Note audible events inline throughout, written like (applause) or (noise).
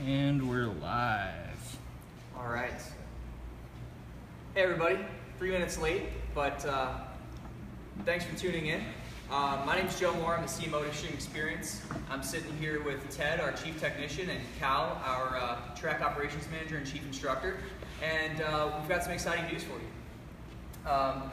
And we're live. All right. Hey, everybody. Three minutes late, but uh, thanks for tuning in. Uh, my is Joe Moore. I'm the CMO of Shooting Experience. I'm sitting here with Ted, our chief technician, and Cal, our uh, track operations manager and chief instructor. And uh, we've got some exciting news for you. Um,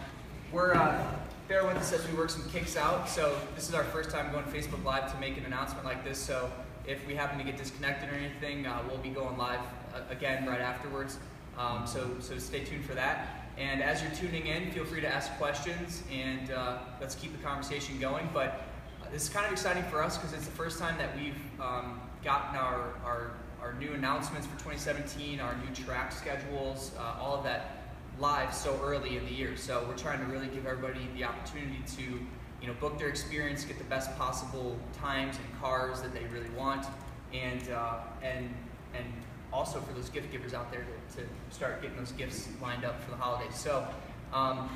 we're uh, bear with us as we work some kicks out. So this is our first time going Facebook Live to make an announcement like this. So if we happen to get disconnected or anything, uh, we'll be going live uh, again right afterwards. Um, so, so stay tuned for that. And as you're tuning in, feel free to ask questions and uh, let's keep the conversation going. But uh, this is kind of exciting for us because it's the first time that we've um, gotten our, our, our, new announcements for 2017, our new track schedules, uh, all of that live so early in the year. So we're trying to really give everybody the opportunity to you know, book their experience, get the best possible times and cars that they really want, and, uh, and, and also for those gift givers out there to, to start getting those gifts lined up for the holidays. So, um,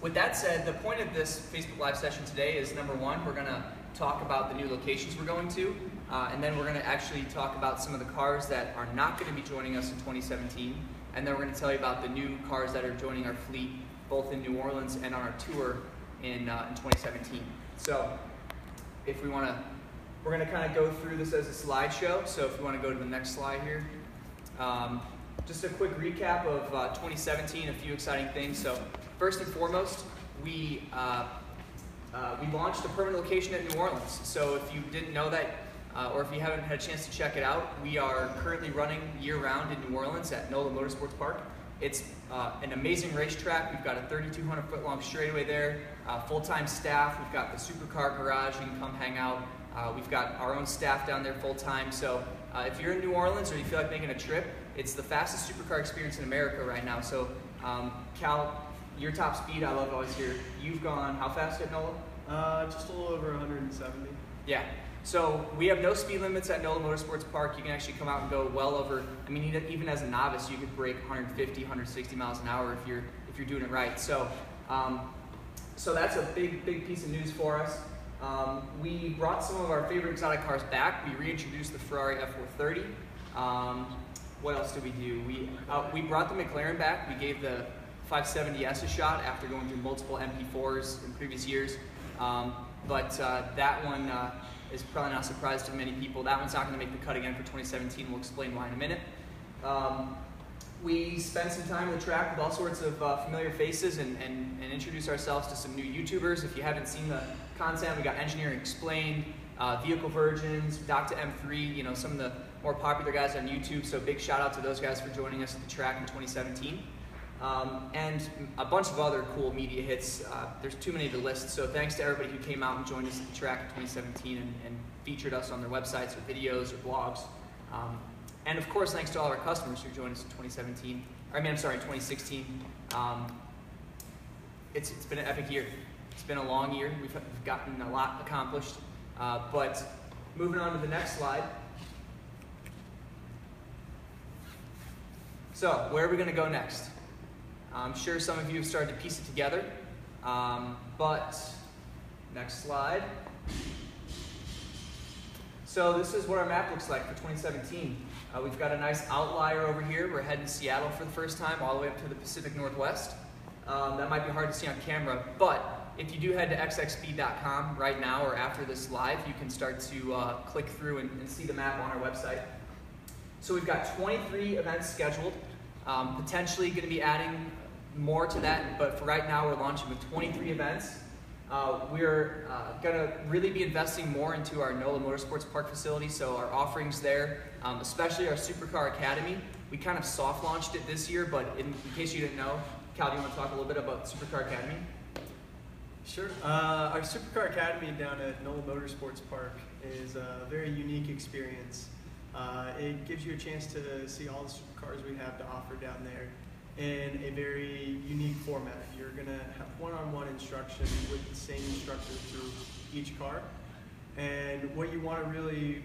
with that said, the point of this Facebook Live session today is number one, we're going to talk about the new locations we're going to, uh, and then we're going to actually talk about some of the cars that are not going to be joining us in 2017, and then we're going to tell you about the new cars that are joining our fleet, both in New Orleans and on our tour in, uh, in 2017. So, if we want to, we're going to kind of go through this as a slideshow. So, if you want to go to the next slide here. Um, just a quick recap of uh, 2017, a few exciting things. So, first and foremost, we uh, uh, we launched a permanent location at New Orleans. So, if you didn't know that, uh, or if you haven't had a chance to check it out, we are currently running year-round in New Orleans at NOLA Motorsports Park. It's uh, an amazing racetrack. We've got a 3,200 foot long straightaway there, uh, full-time staff. We've got the supercar garage. You can come hang out. we've got our own staff down there full-time. So uh, if you're in New Orleans or you feel like making a trip, it's the fastest supercar experience in America right now. So, um, Cal, your top speed, I love always hear. You've gone how fast at NOLA? Uh, just a little over 170. Yeah. So we have no speed limits at NOLA Motorsports Park. You can actually come out and go well over. I mean, even as a novice, you could break 150, 160 miles an hour if you're if you're doing it right. So, um, so that's a big big piece of news for us. Um, we brought some of our favorite exotic cars back. We reintroduced the Ferrari F430. Um, what else did we do? We, uh, we brought the McLaren back. We gave the 570S a shot after going through multiple MP4s in previous years. Um, but uh, that one uh, is probably not a surprise to many people. That one's not going to make the cut again for 2017. We'll explain why in a minute. Um, we spent some time on the track with all sorts of uh, familiar faces and, and, and introduced ourselves to some new YouTubers. If you haven't seen the content, we got Engineering Explained, uh, Vehicle Virgins, Dr. M3, you know, some of the more popular guys on YouTube. So big shout out to those guys for joining us at the track in 2017. Um, and a bunch of other cool media hits. Uh, there's too many to list. So thanks to everybody who came out and joined us at the track in 2017 and, and featured us on their websites or videos or blogs. Um, and of course, thanks to all our customers who joined us in 2017. I mean, I'm sorry, 2016. Um, it's, it's been an epic year. It's been a long year. We've, we've gotten a lot accomplished. Uh, but moving on to the next slide. So, where are we going to go next? I'm sure some of you have started to piece it together. Um, but, next slide. So, this is what our map looks like for 2017. Uh, we've got a nice outlier over here. We're heading to Seattle for the first time, all the way up to the Pacific Northwest. Um, that might be hard to see on camera, but if you do head to xxspeed.com right now or after this live, you can start to uh, click through and, and, see the map on our website. So we've got 23 events scheduled, um, potentially going to be adding more to that, but for right now we're launching with 23 events. Uh, we're uh, going to really be investing more into our NOLA Motorsports Park facility, so our offerings there, um, especially our Supercar Academy. We kind of soft launched it this year, but in, in, case you didn't know, Cal, do you want to talk a little bit about Supercar Academy? Sure. Uh, our Supercar Academy down at NOLA Motorsports Park is a very unique experience. Uh, it gives you a chance to see all the supercars we have to offer down there in a very unique format. You're going to have one-on-one instruction with the same instructor through each car. And what you want to really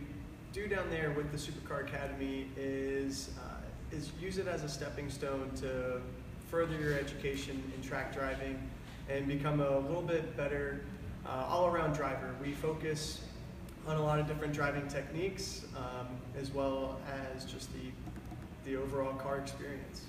do down there with the Supercar Academy is, uh, is use it as a stepping stone to further your education in track driving and become a little bit better uh, all-around driver. We focus on a lot of different driving techniques, um, as well as just the the overall car experience.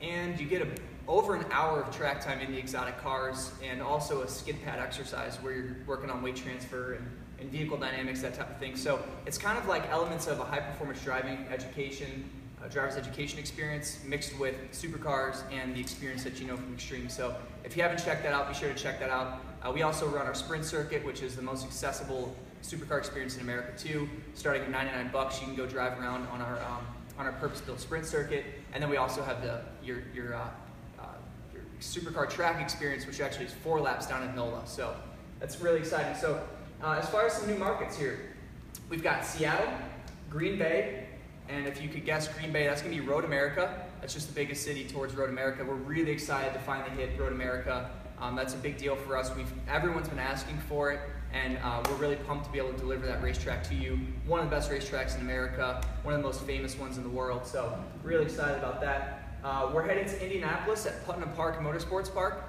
And you get a, over an hour of track time in the exotic cars, and also a skid pad exercise where you're working on weight transfer and, and vehicle dynamics, that type of thing. So it's kind of like elements of a high performance driving education, driver's education experience mixed with supercars and the experience that you know from Xtreme. So if you haven't checked that out, be sure to check that out. Uh, we also run our sprint circuit, which is the most accessible supercar experience in America too. Starting at 99 bucks, you can go drive around on our um, on our purpose-built sprint circuit, and then we also have the your your, uh, uh, your supercar track experience, which actually is four laps down at NOLA. So that's really exciting. So uh, as far as some new markets here, we've got Seattle, Green Bay, and if you could guess Green Bay, that's going to be Road America. That's just the biggest city towards Road America. We're really excited to finally hit Road America. Um, that's a big deal for us. We've everyone's been asking for it and uh, we're really pumped to be able to deliver that racetrack to you. One of the best racetracks in America, one of the most famous ones in the world, so really excited about that. Uh, we're heading to Indianapolis at Putnam Park Motorsports Park.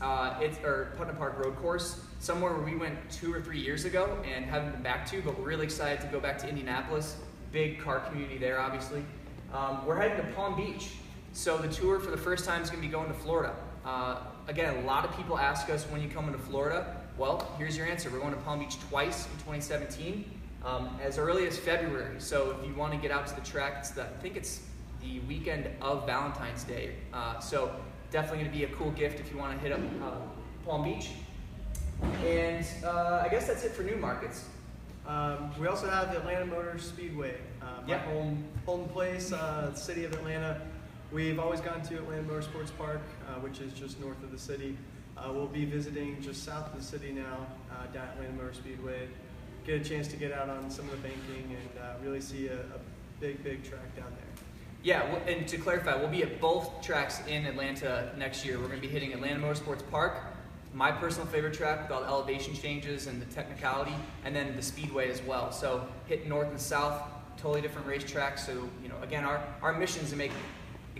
Uh, it's or Putnam Park Road Course, somewhere where we went two or three years ago and haven't been back to, but we're really excited to go back to Indianapolis. Big car community there, obviously. Um, we're heading to Palm Beach, so the tour for the first time is going to be going to Florida. Uh, again, a lot of people ask us when you come into Florida, well, here's your answer. We're going to Palm Beach twice in 2017, um, as early as February. So if you want to get out to the track, it's the, I think it's the weekend of Valentine's Day. Uh, so definitely going to be a cool gift if you want to hit up uh, Palm Beach. And uh, I guess that's it for new markets. Um, we also have the Atlanta Motor Speedway, uh, my Yeah. home home place, uh, city of Atlanta. We've always gone to Atlanta Motorsports Park, uh, which is just north of the city. Uh, we'll be visiting just south of the city now, uh, down at Atlanta Motor Speedway. Get a chance to get out on some of the banking and uh, really see a, a big, big track down there. Yeah, and to clarify, we'll be at both tracks in Atlanta next year. We're going to be hitting Atlanta Motorsports Park, my personal favorite track with all the elevation changes and the technicality, and then the Speedway as well. So hit north and south, totally different racetracks. So you know, again, our our mission is to make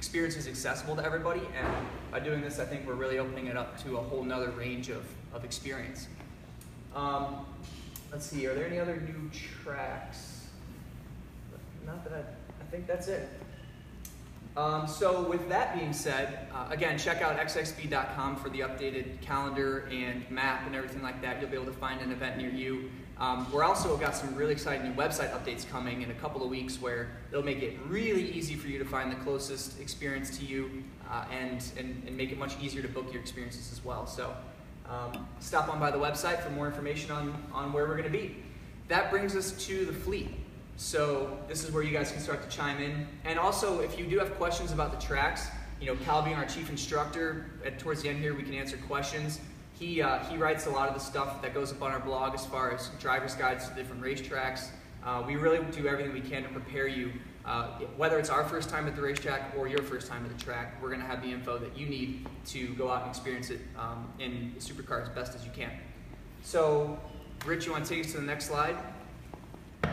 experiences accessible to everybody, and by doing this, I think we're really opening it up to a whole nother range of of experience. Um, let's see, are there any other new tracks? Not that I, I think that's it. Um, so with that being said, uh, again, check out xxspeed.com for the updated calendar and map and everything like that. You'll be able to find an event near you. Um, we're also got some really exciting new website updates coming in a couple of weeks where it'll make it really easy for you to find the closest experience to you uh, and, and, and make it much easier to book your experiences as well. So um, stop on by the website for more information on, on where we're going to be. That brings us to the fleet. So this is where you guys can start to chime in. And also, if you do have questions about the tracks, you know, Cal being our chief instructor, at, towards the end here, we can answer questions. He, uh, he writes a lot of the stuff that goes up on our blog as far as driver's guides to different racetracks. Uh, we really do everything we can to prepare you, uh, whether it's our first time at the racetrack or your first time at the track. We're going to have the info that you need to go out and experience it um, in supercar as best as you can. So, Rich, you want to take us to the next slide? All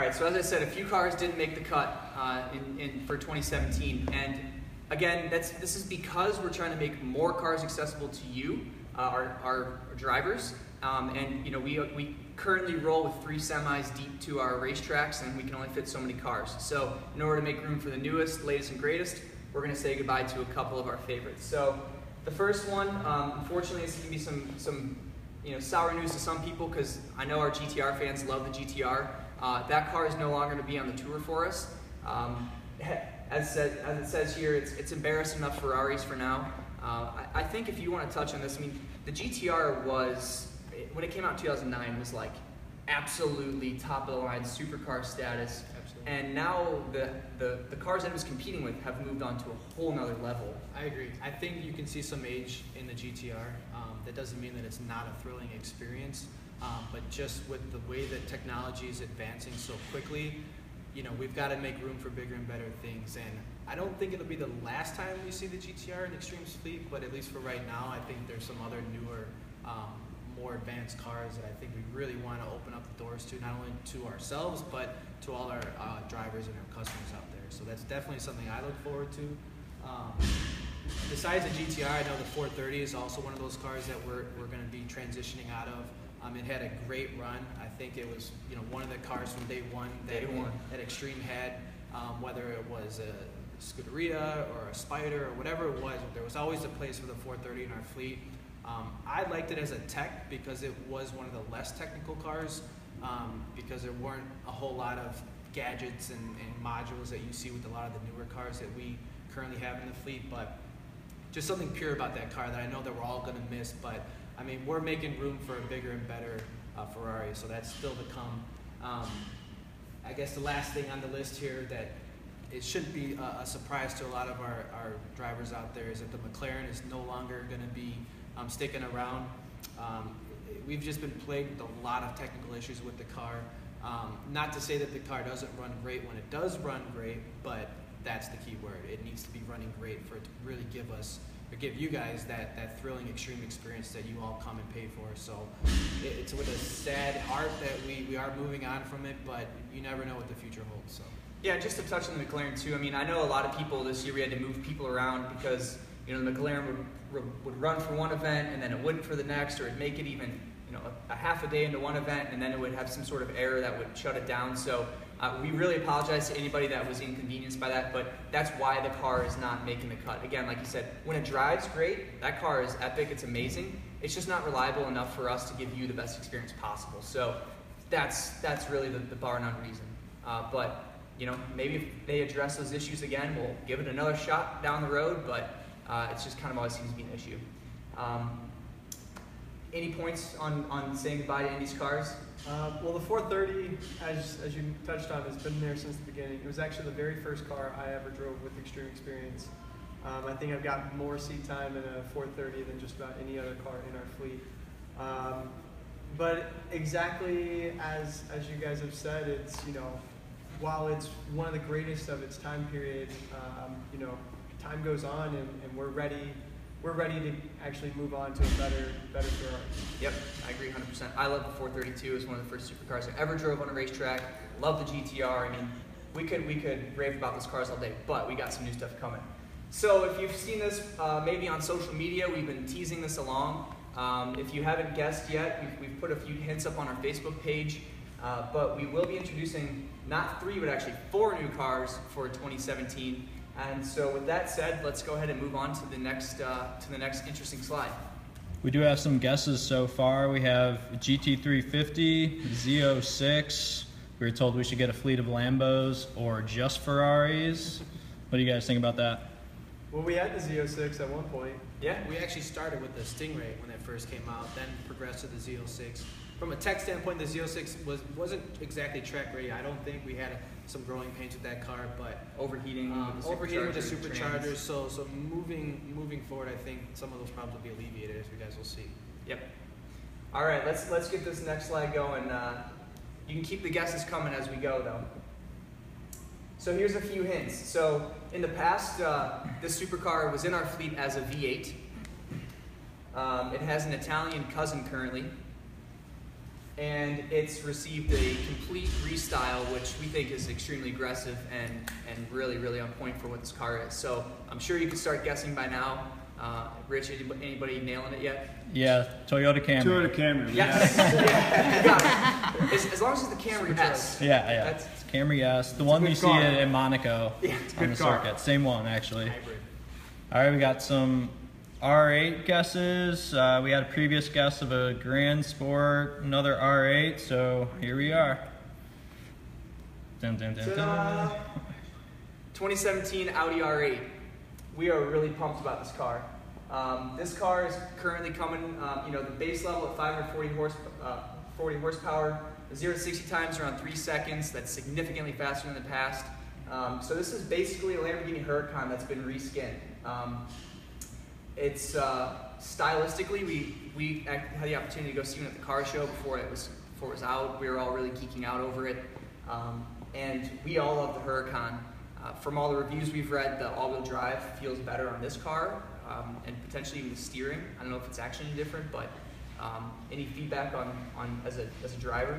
right, so as I said, a few cars didn't make the cut uh, in, in, for 2017. And again, that's, this is because we're trying to make more cars accessible to you, uh, our, our drivers. Um, and you know, we, we currently roll with three semis deep to our racetracks, and we can only fit so many cars. So in order to make room for the newest, latest, and greatest, we're going to say goodbye to a couple of our favorites. So the first one, um, unfortunately, this is going to be some, some you know, sour news to some people because I know our GTR fans love the GTR. Uh, that car is no longer going to be on the tour for us. Um, (laughs) as, said, as it says here, it's, it's embarrassing enough Ferraris for now. Uh, I, I, think if you want to touch on this, I mean, the GTR was, when it came out in 2009, was like absolutely top of the line supercar status. Absolutely. And now the, the, the cars that it was competing with have moved on to a whole nother level. I agree. I think you can see some age in the GTR. Um, that doesn't mean that it's not a thrilling experience. Um, but just with the way that technology is advancing so quickly, you know, we've got to make room for bigger and better things. And I don't think it'll be the last time we see the GTR in Xtreme fleet, but at least for right now, I think there's some other newer, um, more advanced cars that I think we really want to open up the doors to, not only to ourselves, but to all our uh, drivers and our customers out there. So that's definitely something I look forward to. Um, besides the GTR, I know the 430 is also one of those cars that we're, we're going to be transitioning out of. Um, it had a great run. I think it was you know one of the cars from day one that Day one. that Xtreme had, um, whether it was a Scuderia or a Spider or whatever it was. There was always a place for the 430 in our fleet. Um, I liked it as a tech because it was one of the less technical cars um, because there weren't a whole lot of gadgets and, and modules that you see with a lot of the newer cars that we currently have in the fleet. But just something pure about that car that I know that we're all going to miss. But I mean, we're making room for a bigger and better uh, Ferrari, so that's still to come. Um, I guess the last thing on the list here that it shouldn't be a, a surprise to a lot of our, our drivers out there is that the McLaren is no longer going to be um, sticking around. Um, we've just been plagued with a lot of technical issues with the car. Um, not to say that the car doesn't run great when it does run great, but that's the key word. It needs to be running great for it to really give us or give you guys that, that thrilling extreme experience that you all come and pay for. So it, it's with a sad heart that we, we are moving on from it, but you never know what the future holds. So. Yeah, just to touch on the McLaren too. I mean, I know a lot of people this year we had to move people around because you know the McLaren would would run for one event and then it wouldn't for the next, or it'd make it even you know a, a half a day into one event and then it would have some sort of error that would shut it down. So uh, we really apologize to anybody that was inconvenienced by that, but that's why the car is not making the cut. Again, like you said, when it drives great, that car is epic. It's amazing. It's just not reliable enough for us to give you the best experience possible. So that's that's really the, the bar none reason. Uh, but you know, maybe if they address those issues again, we'll give it another shot down the road, but uh, it's just kind of always seems to be an issue. Um, any points on, on saying goodbye to Indy's cars? Uh, well, the 430, as, as you touched on, has been there since the beginning. It was actually the very first car I ever drove with Xtreme Xperience. Um, I think I've got more seat time in a 430 than just about any other car in our fleet. Um, but exactly as, as you guys have said, it's, you know, while it's one of the greatest of its time period, um, you know, time goes on and, and we're ready. We're ready to actually move on to a better, better Ferrari. Yep, I agree 100%. I love the 432. It's one of the first supercars I ever drove on a racetrack. Love the GTR. I mean, we could we could rave about those cars all day, but we got some new stuff coming. So if you've seen this uh, maybe on social media, we've been teasing this along. Um, if you haven't guessed yet, we've, we've, put a few hints up on our Facebook page, uh, but we will be introducing not three, but actually four new cars for 2017. And so with that said, let's go ahead and move on to the next, uh, to the next interesting slide. We do have some guesses so far. We have GT350, Z06. We were told we should get a fleet of Lambos or just Ferraris. What do you guys think about that? Well, we had the Z06 at one point. Yeah, We actually started with the Stingray when it first came out, then progressed to the Z06. From a tech standpoint, the Z06 was, wasn't exactly track ready. I don't think we had some growing pains with that car, but overheating um, with the overheating with the supercharger, superchargers. So, so moving moving forward, I think some of those problems will be alleviated, as you guys will see. Yep. All right, let's let's get this next slide going. Uh, you can keep the guesses coming as we go, though. So here's a few hints. So in the past, uh, this supercar was in our fleet as a V8. Um, it has an Italian cousin currently, and it's received a complete restyle, which we think is extremely aggressive and and really really on point for what this car is. So I'm sure you can start guessing by now. Uh, Rich, anybody, anybody nailing it yet? Yeah, Toyota Camry. Toyota Camry. Yes. (laughs) yeah, you. As, as long as it's the Camry S. Yeah, yeah. That's- It's Camry S, the one good we see car. in, in Monaco Yeah, it's a on good the car. circuit. Same one, actually. Hybrid. All right, we got some R8 guesses. Uh, we had a previous guess of a Grand Sport, another R8, so here we are. Dun, dun, dun, dun. 2017 Audi R8. We are really pumped about this car. Um, this car is currently coming, um, you know, the base level at 540 horse, uh, 40 horsepower, 0 to 60 times around 3 seconds. That's significantly faster than the past. Um, so this is basically a Lamborghini Huracan that's been reskinned. It's uh, stylistically, we, we had the opportunity to go see one at the car show before it was, before it was out. We were all really geeking out over it. Um, and we all love the Huracan. Uh, from all the reviews we've read, the all-wheel drive feels better on this car, um, and potentially even the steering. I don't know if it's actually different, but um, any feedback on, on as a as a driver?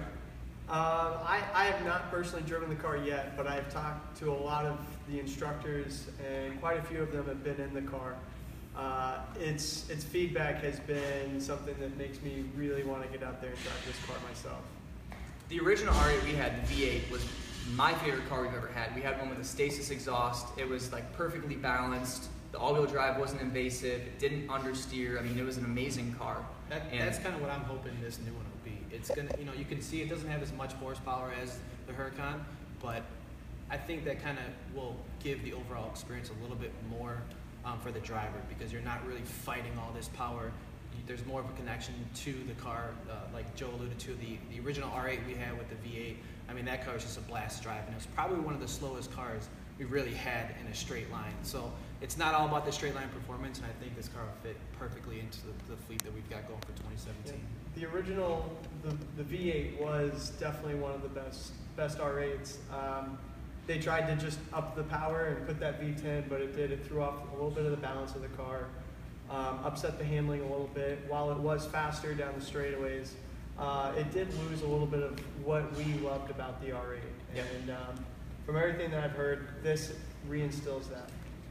Um, I, I have not personally driven the car yet, but I've talked to a lot of the instructors, and quite a few of them have been in the car. Uh, its its feedback has been something that makes me really want to get out there and drive this car myself. The original R8 we had, the V8, was my favorite car we've ever had. We had one with a stasis exhaust. It was like perfectly balanced. The all-wheel drive wasn't invasive. It didn't understeer. I mean, it was an amazing car. That, And- that's kind of what I'm hoping this new one will be. It's gonna, you know, you can see it doesn't have as much horsepower as the Huracan, but I think that kind of will give the overall experience a little bit more um, for the driver because you're not really fighting all this power. There's more of a connection to the car, uh, like Joe alluded to. The the original R8 we had with the V8. I mean, that car was just a blast drive, and it was probably one of the slowest cars we really had in a straight line. So it's not all about the straight line performance, and I think this car will fit perfectly into the, the fleet that we've got going for 2017. The original, the, the V8 was definitely one of the best best R8s. Um, they tried to just up the power and put that V10, but it did. It threw off a little bit of the balance of the car, um, upset the handling a little bit. While it was faster down the straightaways, uh, it did lose a little bit of what we loved about the R8. Yep. And um, from everything that I've heard, this reinstills that.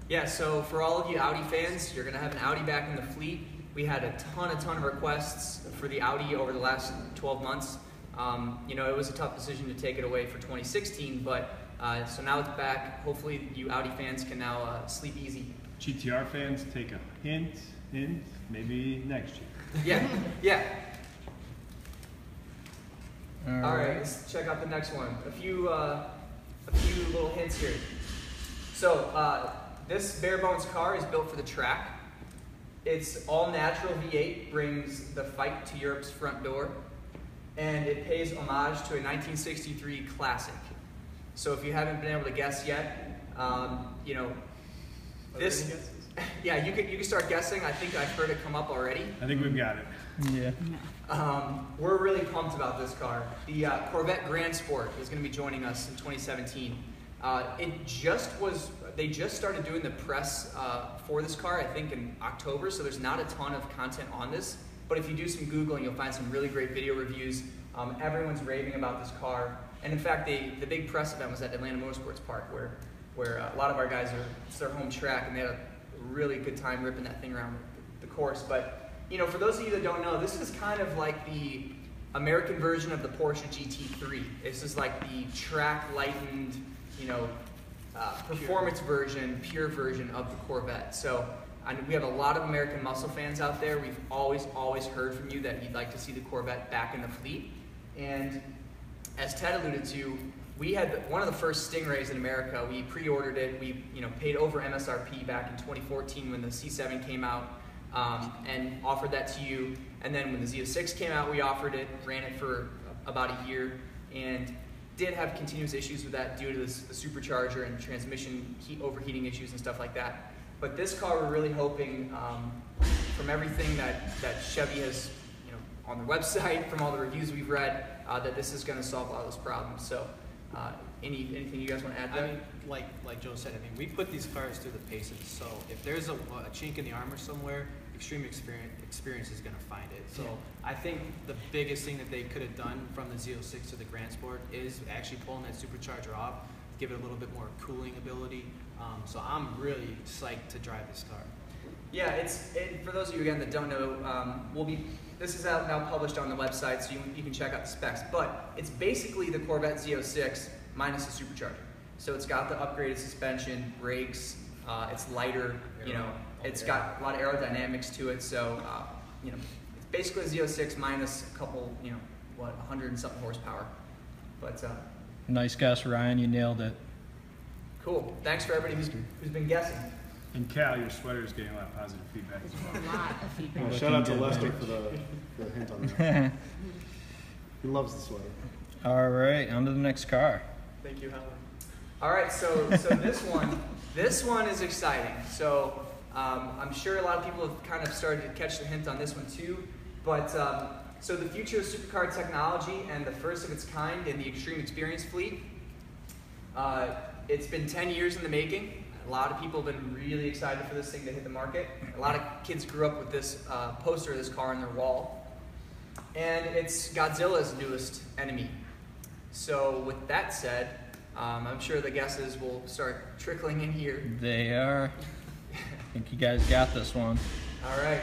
Yeah, so for all of you Audi fans, you're going to have an Audi back in the fleet. We had a ton, a ton of requests for the Audi over the last 12 months. Um, you know, it was a tough decision to take it away for 2016, but uh, so now it's back. Hopefully, you Audi fans can now uh, sleep easy. GTR fans, take a hint, hint, maybe next year. (laughs) Yeah, yeah. All right, let's check out the next one. A few, uh, a few little hints here. So uh, this bare bones car is built for the track. Its all natural V8 brings the fight to Europe's front door, and it pays homage to a 1963 classic. So if you haven't been able to guess yet, um, you know, Are this, (laughs) yeah, you can you can start guessing. I think I've heard it come up already. I think we've got it. Yeah. Um, we're really pumped about this car. The uh, Corvette Grand Sport is going to be joining us in 2017. Uh, it just was, they just started doing the press uh, for this car, I think in October, so there's not a ton of content on this. But if you do some Googling, you'll find some really great video reviews. Um, everyone's raving about this car. And in fact, they, the big press event was at Atlanta Motorsports Park, where, where uh, a lot of our guys are, it's their home track, and they had a really good time ripping that thing around the course. But you know, for those of you that don't know, this is kind of like the American version of the Porsche GT3. This is like the track lightened, you know, uh, performance version, pure version of the Corvette. So I we have a lot of American muscle fans out there. We've always, always heard from you that you'd like to see the Corvette back in the fleet. And as Ted alluded to, we had one of the first Stingrays in America. We pre-ordered it. We, you know, paid over MSRP back in 2014 when the C7 came out, um, and offered that to you. And then when the Z06 came out, we offered it, ran it for about a year, and did have continuous issues with that due to this, the supercharger and transmission heat overheating issues and stuff like that. But this car, we're really hoping, um, from everything that, that Chevy has, you know, on their website, (laughs) from all the reviews we've read, uh, that this is going to solve a lot of those problems. So, uh, any anything you guys want to add I mean, like like Joe said, I mean, we put these cars through the paces. So if there's a, a chink in the armor somewhere, Xtreme Xperience, experience is going to find it. So I think the biggest thing that they could have done from the Z06 to the Grand Sport is actually pulling that supercharger off, give it a little bit more cooling ability. Um, so I'm really psyched to drive this car. Yeah, it's it, for those of you again that don't know. Um, we'll be this is out now published on the website, so you, you can check out the specs. But it's basically the Corvette Z06 minus the supercharger. So it's got the upgraded suspension, brakes. Uh, it's lighter. You know, it's got a lot of aerodynamics to it. So uh, you know, it's basically a Z06 minus a couple. You know, what 100 and something horsepower. But uh, Nice guess, Ryan. You nailed it. cool. Thanks for everybody who's, who's been guessing. And Cal, your sweater is getting a lot of positive feedback as well. A lot of feedback. Well, shout out to Lester for the, for the hint on that. (laughs) he loves the sweater. All right, on to the next car. Thank you, Helen. All right, so so this one, this one is exciting. So um, I'm sure a lot of people have kind of started to catch the hint on this one too. But um, so the future of supercar technology and the first of its kind in the Xtreme Xperience fleet. Uh, it's been 10 years in the making. A lot of people have been really excited for this thing to hit the market. A lot of kids grew up with this uh, poster of this car on their wall. And it's Godzilla's newest enemy. So, with that said, um, I'm sure the guesses will start trickling in here. They are. I think you guys got this one. All right.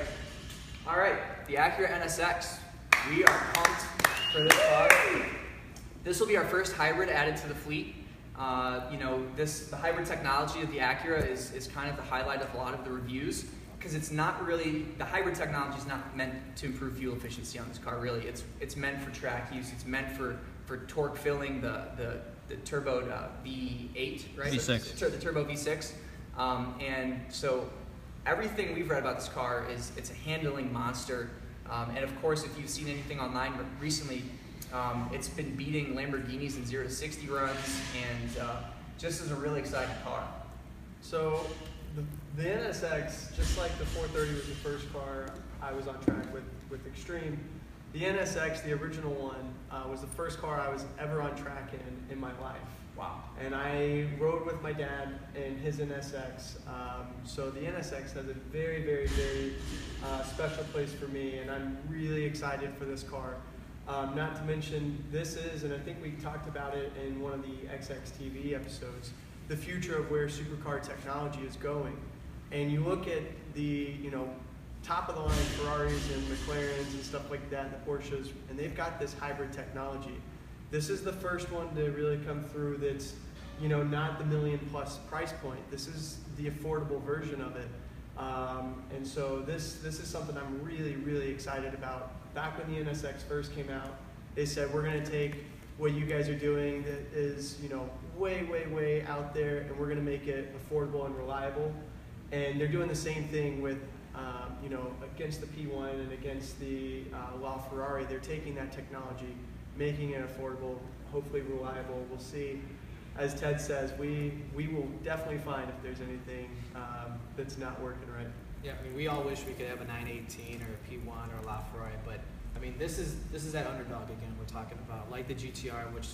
All right. The Acura NSX. We are pumped for this car. This will be our first hybrid added to the fleet. Uh, you know, this the hybrid technology of the Acura is, is kind of the highlight of a lot of the reviews because it's not really the hybrid technology is not meant to improve fuel efficiency on this car. Really, it's it's meant for track use. It's meant for for torque filling the the the turbo uh, V8, right? V6. The, the turbo V6. Um, and so everything we've read about this car is it's a handling monster. Um, and of course, if you've seen anything online recently, um, it's been beating Lamborghinis in zero to sixty runs, and uh, just is a really exciting car. So the, the NSX, just like the 430 was the first car I was on track with with Xtreme, the NSX, the original one, uh, was the first car I was ever on track in in my life. Wow. And I rode with my dad in his NSX. Um, so the NSX has a very, very, very uh, special place for me, and I'm really excited for this car. Um, not to mention, this is, and I think we talked about it in one of the XXTV episodes, the future of where supercar technology is going. And you look at the, you know, top of the line Ferraris and McLarens and stuff like that, and the Porsches, and they've got this hybrid technology. This is the first one to really come through that's, you know, not the million plus price point. This is the affordable version of it. Um, and so this this is something I'm really really excited about. Back when the NSX first came out, they said we're going to take what you guys are doing that is you know way way way out there, and we're going to make it affordable and reliable. And they're doing the same thing with um, you know against the P1 and against the uh, LaFerrari. They're taking that technology, making it affordable, hopefully reliable. We'll see as Ted says, we we will definitely find if there's anything um, that's not working right. Yeah, I mean, we all wish we could have a 918 or a P1 or a LaFerrari, but I mean, this is this is that underdog again we're talking about, like the GTR, which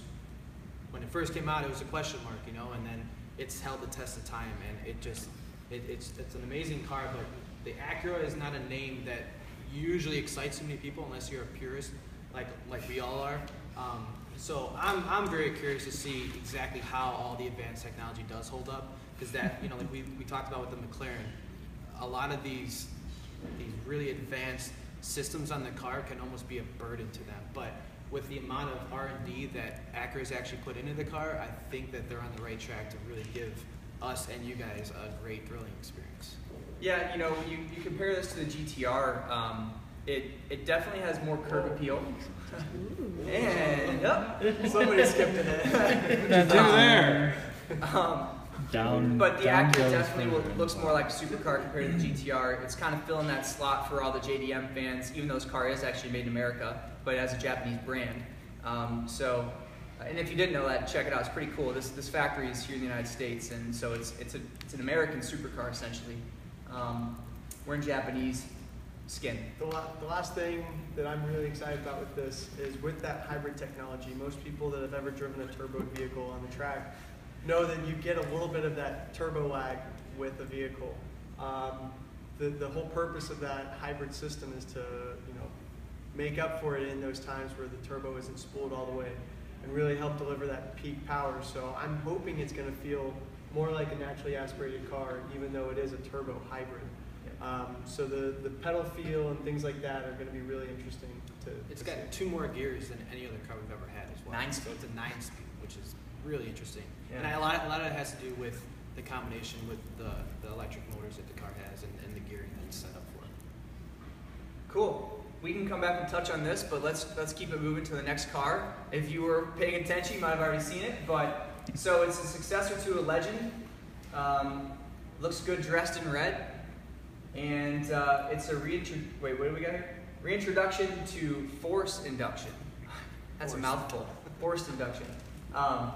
when it first came out, it was a question mark, you know, and then it's held the test of time, and it just it, it's it's an amazing car, but the Acura is not a name that usually excites too many people unless you're a purist, like like we all are. Um, so I'm, I'm very curious to see exactly how all the advanced technology does hold up, because that you know like we, we talked about with the McLaren, a lot of these these really advanced systems on the car can almost be a burden to them. But with the amount of R and D that Acura's actually put into the car, I think that they're on the right track to really give us and you guys a great grilling experience. Yeah, you know, you, you compare this to the GTR, um, it, it definitely has more curb appeal. and, yep, (laughs) Somebody skipped it. That's there. um, Down. but the down Acura definitely the- will, looks more like a supercar compared to the GTR. It's kind of filling that slot for all the JDM fans, even though this car is actually made in America, but it has a Japanese brand. Um, so, and if you didn't know that, check it out. It's pretty cool. This this factory is here in the United States, and so it's it's a it's an American supercar essentially. Um, we're in Japanese skin. The, la- the last thing that I'm really excited about with this is with that hybrid technology, most people that have ever driven a turbo vehicle on the track know that you get a little bit of that turbo lag with the vehicle. Um, the, the whole purpose of that hybrid system is to, you know, make up for it in those times where the turbo isn't spooled all the way and really help deliver that peak power. So I'm hoping it's going to feel more like a naturally aspirated car, even though it is a turbo hybrid. Um, so the, the pedal feel and things like that are going to be really interesting to. It's to got see. two more gears than any other car we've ever had as well. Nine So speed. it's a nine speed, which is really interesting. And Yeah. I, a, lot, a lot of it has to do with the combination with the, the electric motors that the car has and, and the gearing that it's set up for. It. Cool. We can come back and touch on this, but let's let's keep it moving to the next car. If you were paying attention, you might have already seen it. But so it's a successor to a Legend. Um, looks good dressed in red, and uh, it's a reintro. Wait, what do we got here? Reintroduction to force induction. (laughs) That's a mouthful. Forced induction. Um,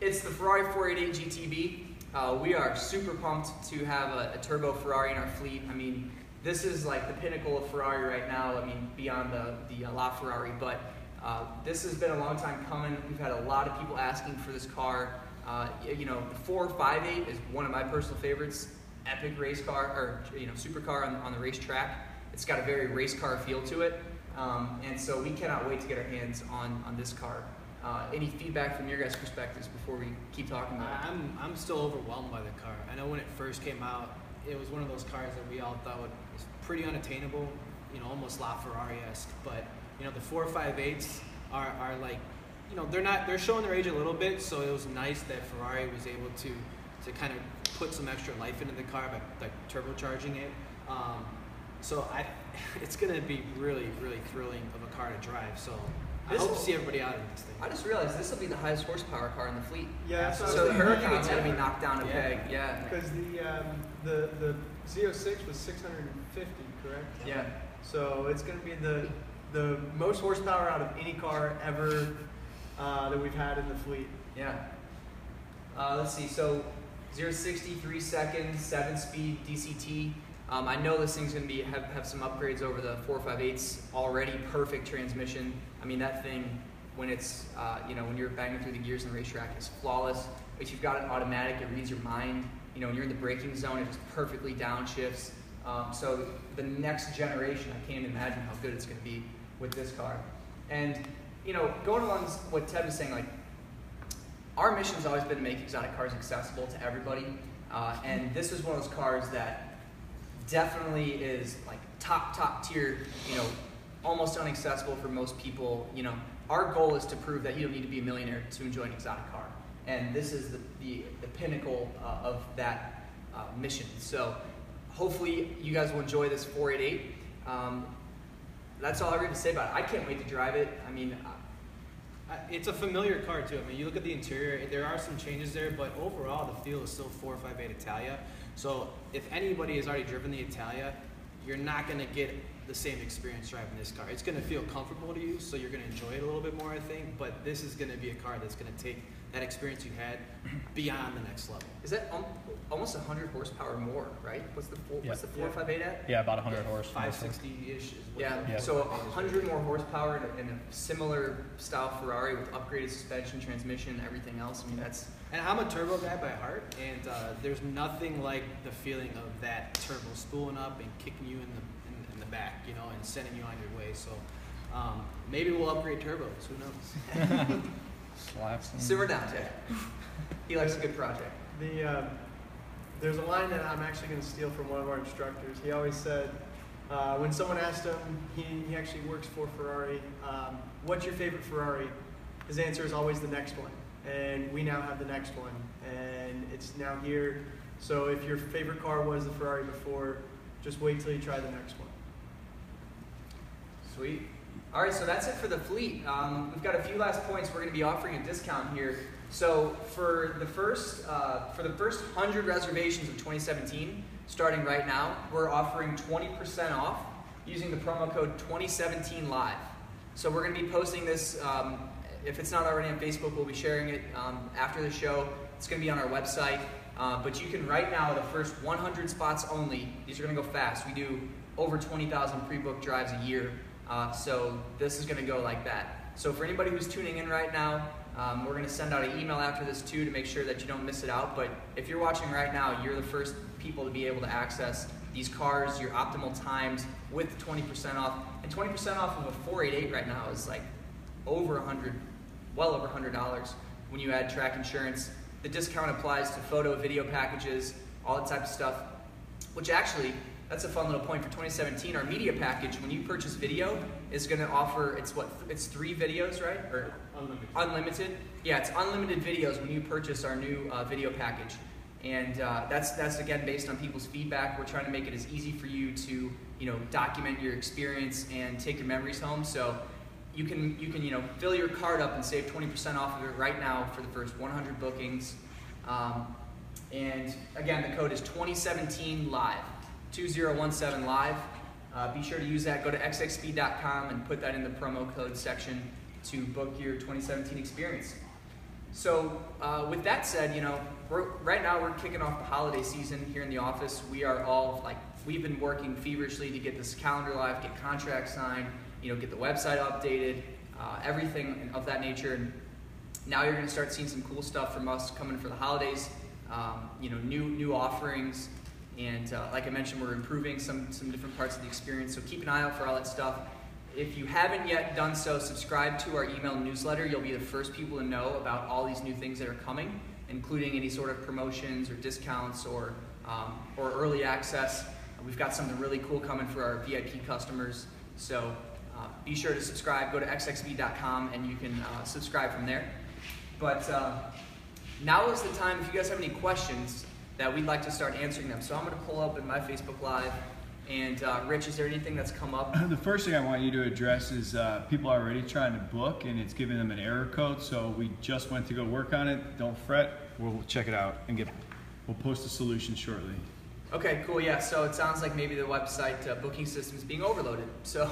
it's the Ferrari 488 GTB. Uh, we are super pumped to have a, a turbo Ferrari in our fleet. I mean, this is like the pinnacle of Ferrari right now. I mean, beyond the the uh, LaFerrari, but uh, this has been a long time coming. We've had a lot of people asking for this car. Uh, you know, the 458 is one of my personal favorites. Epic race car, or you know, supercar on, on the racetrack. It's got a very race car feel to it, um, and so we cannot wait to get our hands on on this car. Uh, any feedback from your guys' perspectives before we keep talking about it? I'm, I'm still overwhelmed by the car. I know when it first came out, it was one of those cars that we all thought was pretty unattainable, you know, almost LaFerrari-esque. But you know, the four five eights are, are like, you know, they're not they're showing their age a little bit. So it was nice that Ferrari was able to to kind of put some extra life into the car by like turbocharging it. Um, so I, (laughs) it's gonna be really really thrilling of a car to drive. So I This hope will- to see everybody out in this thing. I just realized this will be the highest horsepower car in the fleet. Yeah, that's what I So the was thinking. Huracan's gonna be knocked down a Yeah. peg. Yeah. Because the um, the the Z06 was 650, correct? Yeah. So it's going to be the the most horsepower out of any car ever uh, that we've had in the fleet. Yeah. Uh, let's see. So, 0 60, 3 seconds, 7 speed DCT. Um, I know this thing's going to be have, have some upgrades over the 458s already. Perfect transmission. I mean, that thing, when it's, uh, you know, when you're banging through the gears in the racetrack, is flawless. But you've got it automatic, it reads your mind. You know, when you're in the braking zone, it just perfectly downshifts. Um, so, the next generation, I can't imagine how good it's going to be with this car. And, you know, going along what Ted was saying, like, our mission has always been to make exotic cars accessible to everybody, uh, and this is one of those cars that definitely is like top top tier. You know, almost inaccessible for most people. You know, our goal is to prove that you don't need to be a millionaire to enjoy an exotic car, and this is the the, the pinnacle uh, of that uh, mission. So, hopefully, you guys will enjoy this 488. Um, that's all I really have to say about it. I can't wait to drive it. I mean, It's a familiar car too. I mean, you look at the interior; there are some changes there, but overall, the feel is still 458 Italia. So, if anybody has already driven the Italia, you're not going to get the same experience driving this car. It's going to feel comfortable to you, so you're going to enjoy it a little bit more, I think. But this is going to be a car that's going to take that experience you had (clears throat) beyond the next level. Is that um, almost 100 horsepower more, right? What's the four, what's the 458 at? Yeah, about 100 horse. 560 ish Yeah, Yeah. so 100 more horsepower in a, in a similar style Ferrari with upgraded suspension, transmission, everything else. I mean, that's And I'm a turbo guy by heart, and uh, there's nothing like the feeling of that turbo spooling up and kicking you in the in, in the back, you know, and sending you on your way. So um, maybe we'll upgrade turbos. Who knows? (laughs) Slaps. and- simmer down, Ted. He likes a good project. The um, there's a line that I'm actually going to steal from one of our instructors. He always said uh, when someone asked him, he, he actually works for Ferrari. Um, What's your favorite Ferrari? His answer is always the next one, and we now have the next one, and it's now here. So if your favorite car was the Ferrari before, just wait till you try the next one. Sweet. All right, so that's it for the fleet. Um, we've got a few last points. We're going to be offering a discount here. So for the first uh, for the first hundred reservations of 2017, starting right now, we're offering 20% off using the promo code 2017 Live. So we're going to be posting this. Um, if it's not already on Facebook, we'll be sharing it um, after the show. It's going to be on our website. Uh, but you can right now, the first 100 spots only. These are going to go fast. We do over 20,000 pre-booked drives a year. Uh, so this is going to go like that. So for anybody who's tuning in right now, um, we're going to send out an email after this too to make sure that you don't miss it out. But if you're watching right now, you're the first people to be able to access these cars, your optimal times with 20% off. And 20% off of a 488 right now is like over 100, well over $100 when you add track insurance. The discount applies to photo, video packages, all that type of stuff. Which actually, that's a fun little point for 2017. Our media package, when you purchase video, is going to offer it's what it's three videos, right? Or Unlimited. unlimited. Yeah, it's unlimited videos when you purchase our new uh, video package, and uh, that's that's again based on people's feedback. We're trying to make it as easy for you to you know document your experience and take your memories home. So you can you can you know fill your card up and save 20% off of it right now for the first 100 bookings. Um, and again, the code is 2017 live, 2017 live. Uh, be sure to use that. Go to xxspeed.com and put that in the promo code section to book your 2017 experience. So, uh, with that said, you know, right now we're kicking off the holiday season here in the office. We are all like, we've been working feverishly to get this calendar live, get contracts signed, you know, get the website updated, uh, everything of that nature. And now you're going to start seeing some cool stuff from us coming for the holidays. Um, you know, new new offerings, and uh, like I mentioned, we're improving some some different parts of the experience. So keep an eye out for all that stuff. If you haven't yet done so, subscribe to our email newsletter. You'll be the first people to know about all these new things that are coming, including any sort of promotions or discounts or um, or early access. We've got something really cool coming for our VIP customers. So uh, be sure to subscribe. Go to xxspeed.com and you can uh, subscribe from there. But uh, now is the time, if you guys have any questions, that we'd like to start answering them. So I'm going to pull up in my Facebook Live. And uh, Rich, is there anything that's come up? (clears throat) The first thing I want you to address is uh, people are already trying to book and it's giving them an error code. So we just went to go work on it. Don't fret. We'll check it out and get. We'll post a solution shortly. Okay, cool. Yeah, so it sounds like maybe the website uh, booking system is being overloaded. So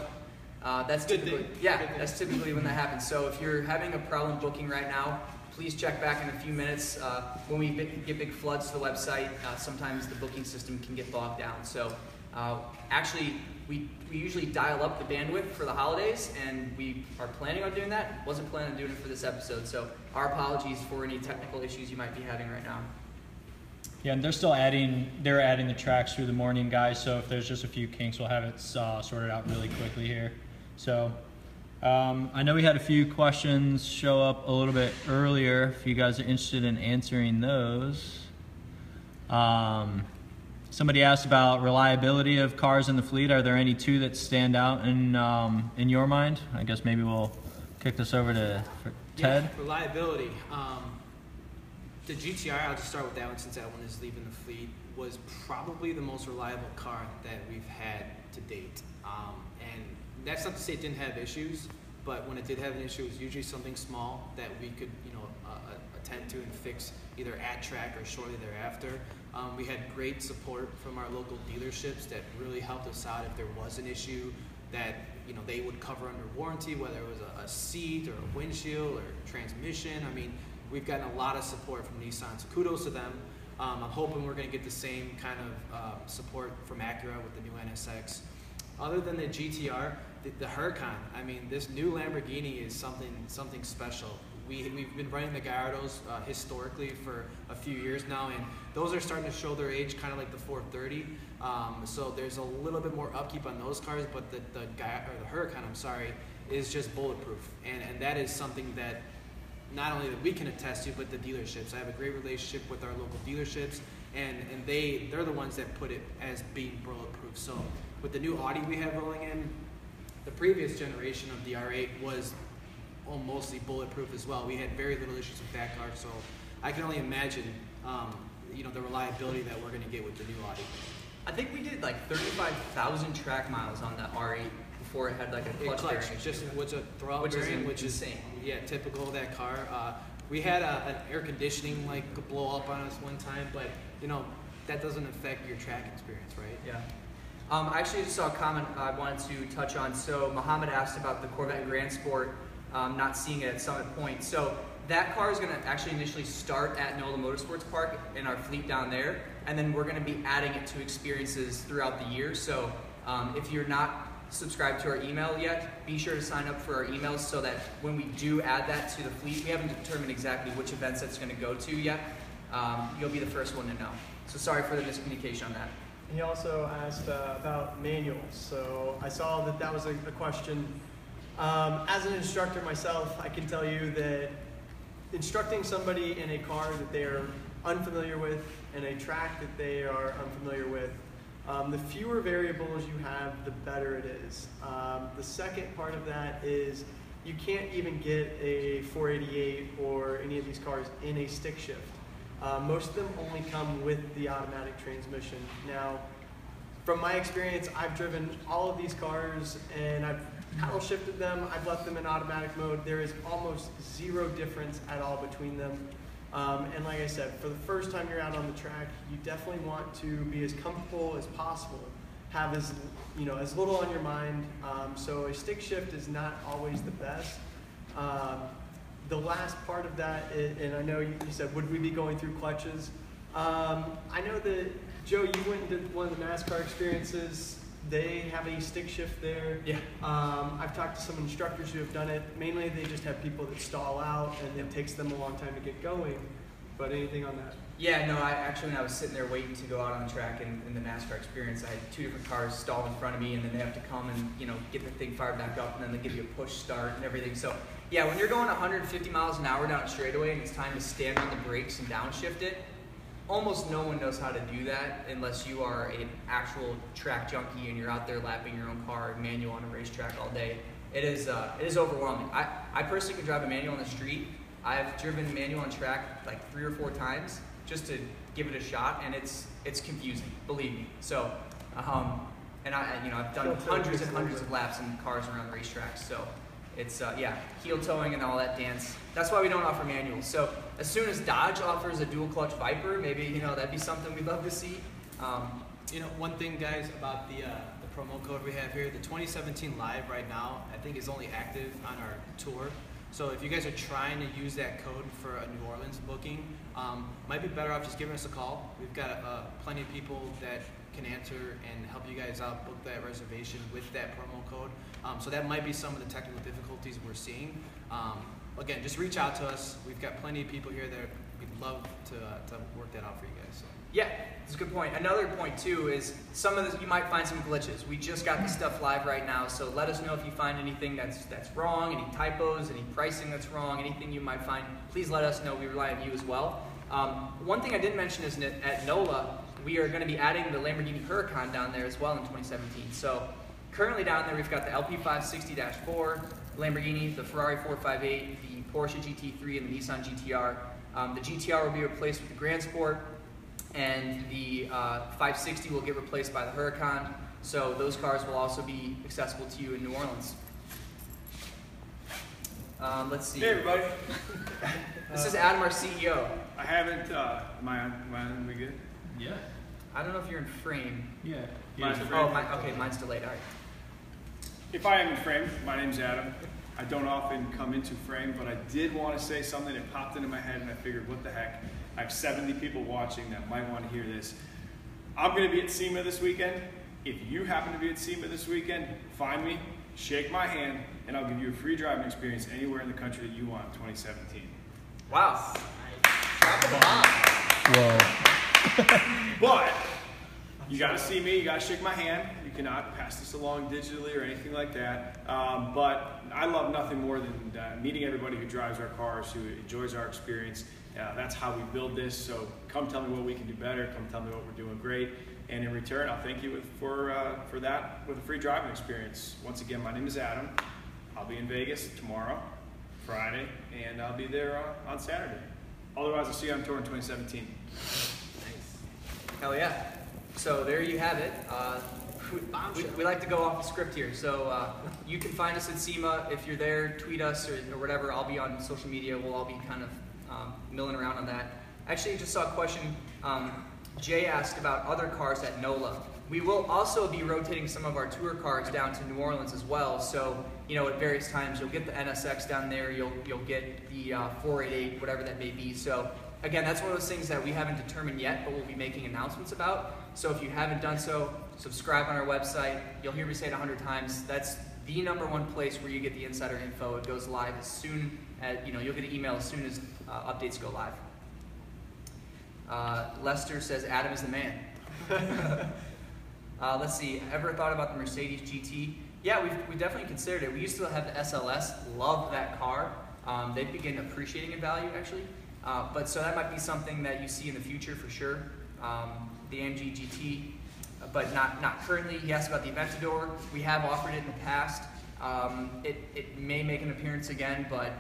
uh, that's Good typically thing. yeah, Good that's typically when that happens. So if you're having a problem booking right now, please check back in a few minutes. Uh, when we get big floods to the website, uh, sometimes the booking system can get bogged down. So uh, actually, we we usually dial up the bandwidth for the holidays, and we are planning on doing that. Wasn't planning on doing it for this episode, so our apologies for any technical issues you might be having right now. Yeah, and they're still adding. They're adding the tracks through the morning, guys. So if there's just a few kinks, we'll have it uh, sorted out really quickly here. So um, I know we had a few questions show up a little bit earlier. If you guys are interested in answering those, um, somebody asked about reliability of cars in the fleet. Are there any two that stand out in um, in your mind? I guess maybe we'll kick this over to for Ted. Yeah, reliability. Um, the GTR, I'll just start with that one since that one is leaving the fleet, was probably the most reliable car that we've had to date. Um, that's not to say it didn't have issues, but when it did have an issue, it was usually something small that we could, you know, uh, uh, attend to and fix either at track or shortly thereafter. Um, we had great support from our local dealerships that really helped us out if there was an issue that you know they would cover under warranty, whether it was a, a seat or a windshield or transmission. I mean, we've gotten a lot of support from Nissan, so kudos to them. Um, I'm hoping we're going to get the same kind of uh, support from Acura with the new NSX. Other than the GTR, the, the Huracan, I mean, this new Lamborghini is something something special. We, we've been running the Gallardos uh, historically for a few years now, and those are starting to show their age, kind of like the 430. Um, so there's a little bit more upkeep on those cars, but the the, Ga- or the Huracan, I'm sorry, is just bulletproof, and and that is something that not only that we can attest to, but the dealerships. I have a great relationship with our local dealerships, and, and they they're the ones that put it as being bulletproof. So with the new Audi we have rolling in, the previous generation of the R8 was oh, mostly bulletproof as well. We had very little issues with that car, so I can only imagine um, you know the reliability that we're going to get with the new Audi. I think we did like 35,000 track miles on that R8 before it had like a clutch, clutch bearing. just was a throwout Which is variant, which insane. is yeah typical of that car. Uh, we had a, an air conditioning like blow up on us one time, but you know that doesn't affect your track experience, right? Yeah. Um, I actually just saw a comment I wanted to touch on. So Mohammed asked about the Corvette Grand Sport, um, not seeing it at Summit Point. So that car is going to actually initially start at NOLA Motorsports Park in our fleet down there, and then we're going to be adding it to experiences throughout the year. So um, if you're not subscribed to our email yet, be sure to sign up for our emails so that when we do add that to the fleet, we haven't determined exactly which events that's going to go to yet. Um, you'll be the first one to know. So sorry for the miscommunication on that. He also asked uh, about manuals. So I saw that that was a, a question. Um, as an instructor myself, I can tell you that instructing somebody in a car that they are unfamiliar with and a track that they are unfamiliar with, um, the fewer variables you have, the better it is. Um, the second part of that is you can't even get a 488 or any of these cars in a stick shift. Uh, most of them only come with the automatic transmission. Now, from my experience, I've driven all of these cars and I've paddle shifted them. I've left them in automatic mode. There is almost zero difference at all between them. Um, and like I said, for the first time you're out on the track, you definitely want to be as comfortable as possible. Have as you know as little on your mind. Um, so a stick shift is not always the best. Um, the last part of that, and I know you, said, would we be going through clutches? Um, I know that Joe, you went and did one of the NASCAR experiences. They have a stick shift there. Yeah. Um, I've talked to some instructors who have done it. Mainly, they just have people that stall out, and it takes them a long time to get going. But anything on that? Yeah, no, I actually, when I was sitting there waiting to go out on the track in, in the NASCAR experience, I had two different cars stall in front of me, and then they have to come and, you know, get the thing fired back up, and then they give you a push start and everything. So, yeah, when you're going 150 miles an hour down a straightaway and it's time to stand on the brakes and downshift it, almost no one knows how to do that unless you are an actual track junkie and you're out there lapping your own car manual on a racetrack all day. It is uh, it is overwhelming. I, I personally can drive a manual on the street. I've driven manual on track like three or four times just to give it a shot, and it's it's confusing. Believe me. So, um, and I you know I've done hundreds and hundreds of laps in cars around racetracks. So. It's uh, yeah, heel towing and all that dance. That's why we don't offer manuals. So as soon as Dodge offers a dual clutch Viper, maybe you know that'd be something we'd love to see. Um, You know, one thing, guys, about the uh, the promo code we have here, the 2017 Live right now, I think is only active on our tour. So if you guys are trying to use that code for a New Orleans booking, um, might be better off just giving us a call. We've got uh, plenty of people that can answer and help you guys out book that reservation with that promo code. Um, so that might be some of the technical difficulties we're seeing. Um, again, just reach out to us. We've got plenty of people here that we'd love to, uh, to work that out for you guys. So. Yeah, that's a good point. Another point too is some of this you might find some glitches. We just got the stuff live right now, so let us know if you find anything that's that's wrong, any typos, any pricing that's wrong, anything you might find. Please let us know. We rely on you as well. Um, one thing I didn't mention is at NOLA we are going to be adding the Lamborghini Huracan down there as well in 2017. So currently down there we've got the LP560-4 Lamborghini, the Ferrari 458, the Porsche GT3, and the Nissan GTR. Um, the GTR will be replaced with the Grand Sport and the uh, 560 will get replaced by the Huracan. So those cars will also be accessible to you in New Orleans. Um, let's see. Hey everybody, (laughs) This is Adam, our CEO. I haven't, uh, am I on, am I on, we good? Yeah. I don't know if you're in frame. Yeah. Mine's frame. Oh, my, okay, mine's delayed. All right. If I am in frame, my name's Adam. I don't often come into frame, but I did want to say something that popped into my head and I figured, what the heck? I have 70 people watching that might want to hear this. I'm going to be at SEMA this weekend. If you happen to be at SEMA this weekend, find me, shake my hand, and I'll give you a free driving experience anywhere in the country that you want in 2017. Wow. Whoa. (laughs) But you got to see me. You got to shake my hand. You cannot pass this along digitally or anything like that. Um, but I love nothing more than uh, meeting everybody who drives our cars, who enjoys our experience. Uh, that's how we build this. So come tell me what we can do better. Come tell me what we're doing great. And in return, I'll thank you with, for uh, for that with a free driving experience. Once again, my name is Adam. I'll be in Vegas tomorrow, Friday, and I'll be there uh, on Saturday. Otherwise, I'll see you on tour in 2017. Hell yeah. So there you have it. Uh, we, we, we like to go off the script here. So uh, you can find us at SEMA. If you're there, tweet us or, or whatever. I'll be on social media. We'll all be kind of um, milling around on that. Actually, I just saw a question. Um, Jay asked about other cars at NOLA. We will also be rotating some of our tour cars down to New Orleans as well. So, you know, at various times, you'll get the NSX down there, you'll, you'll get the uh, 488, whatever that may be. So, again, that's one of those things that we haven't determined yet, but we'll be making announcements about. So, if you haven't done so, subscribe on our website. You'll hear me say it 100 times. That's the number one place where you get the insider info. It goes live as soon as, you know, you'll get an email as soon as uh, updates go live. Uh, Lester says Adam is the man. (laughs) uh, let's see. Ever thought about the Mercedes GT? Yeah, we've, we definitely considered it. We used to have the SLS. Love that car. Um, they begin appreciating in value actually. Uh, but so that might be something that you see in the future for sure. Um, the AMG GT, but not not currently. He asked about the Aventador. We have offered it in the past. Um, it, it may make an appearance again, but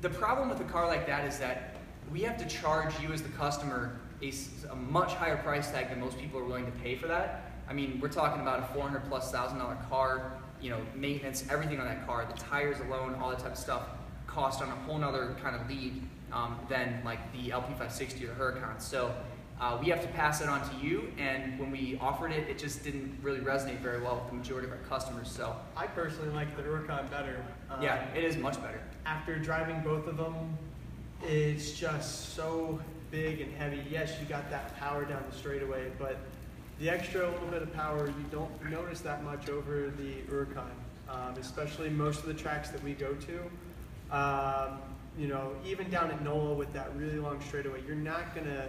the problem with a car like that is that we have to charge you as the customer a much higher price tag than most people are willing to pay for that. I mean, we're talking about a 400 plus thousand dollar car, you know, maintenance, everything on that car, the tires alone, all that type of stuff, cost on a whole nother kind of league um, than like the LP560 or the Huracan. So uh, we have to pass it on to you, and when we offered it, it just didn't really resonate very well with the majority of our customers. So I personally like the Huracan better. Um, yeah, it is much better. After driving both of them, it's just so big and heavy. Yes, you got that power down the straightaway, but the extra little bit of power you don't notice that much over the Huracan, um, especially most of the tracks that we go to. Um, you know, even down at NOLA with that really long straightaway, you're not gonna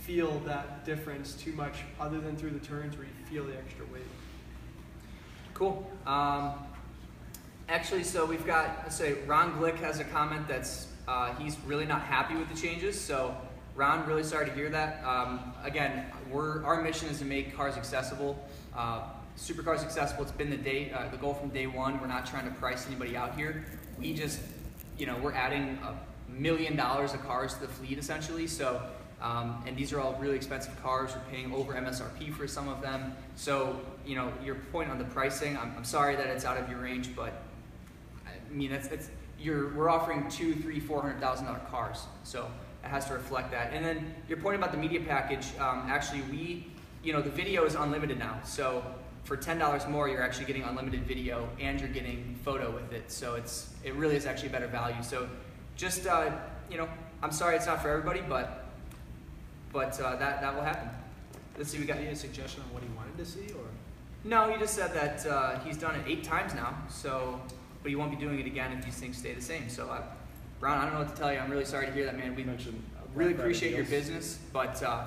feel that difference too much, other than through the turns where you feel the extra weight. Cool. Um, actually, so we've got, let's say, Ron Glick has a comment that's, uh, he's really not happy with the changes. So Ron, really sorry to hear that. Um, again, we're, our mission is to make cars accessible. Uh, supercars accessible. It's been the day, uh, the goal from day one. We're not trying to price anybody out here. We just, you know, we're adding a million dollars of cars to the fleet essentially. So, um, and these are all really expensive cars. We're paying over MSRP for some of them. So, you know, your point on the pricing, I'm, I'm sorry that it's out of your range, but I mean, it's, it's you're, we're offering two, three, four hundred thousand dollar cars, so has to reflect that. And then your point about the media package, um, actually, we, you know, the video is unlimited now. So for ten dollars more, you're actually getting unlimited video and you're getting photo with it. So it's, it really is actually a better value. So just, uh, you know, I'm sorry it's not for everybody, but, but uh, that that will happen. Let's see, we got. Any suggestion on what he wanted to see, or? No, he just said that uh, he's done it eight times now. So, but he won't be doing it again if these things stay the same. So, uh, Ron, I don't know what to tell you. I'm really sorry to hear that, man. We Mentioned really Black Friday appreciate your business, but uh,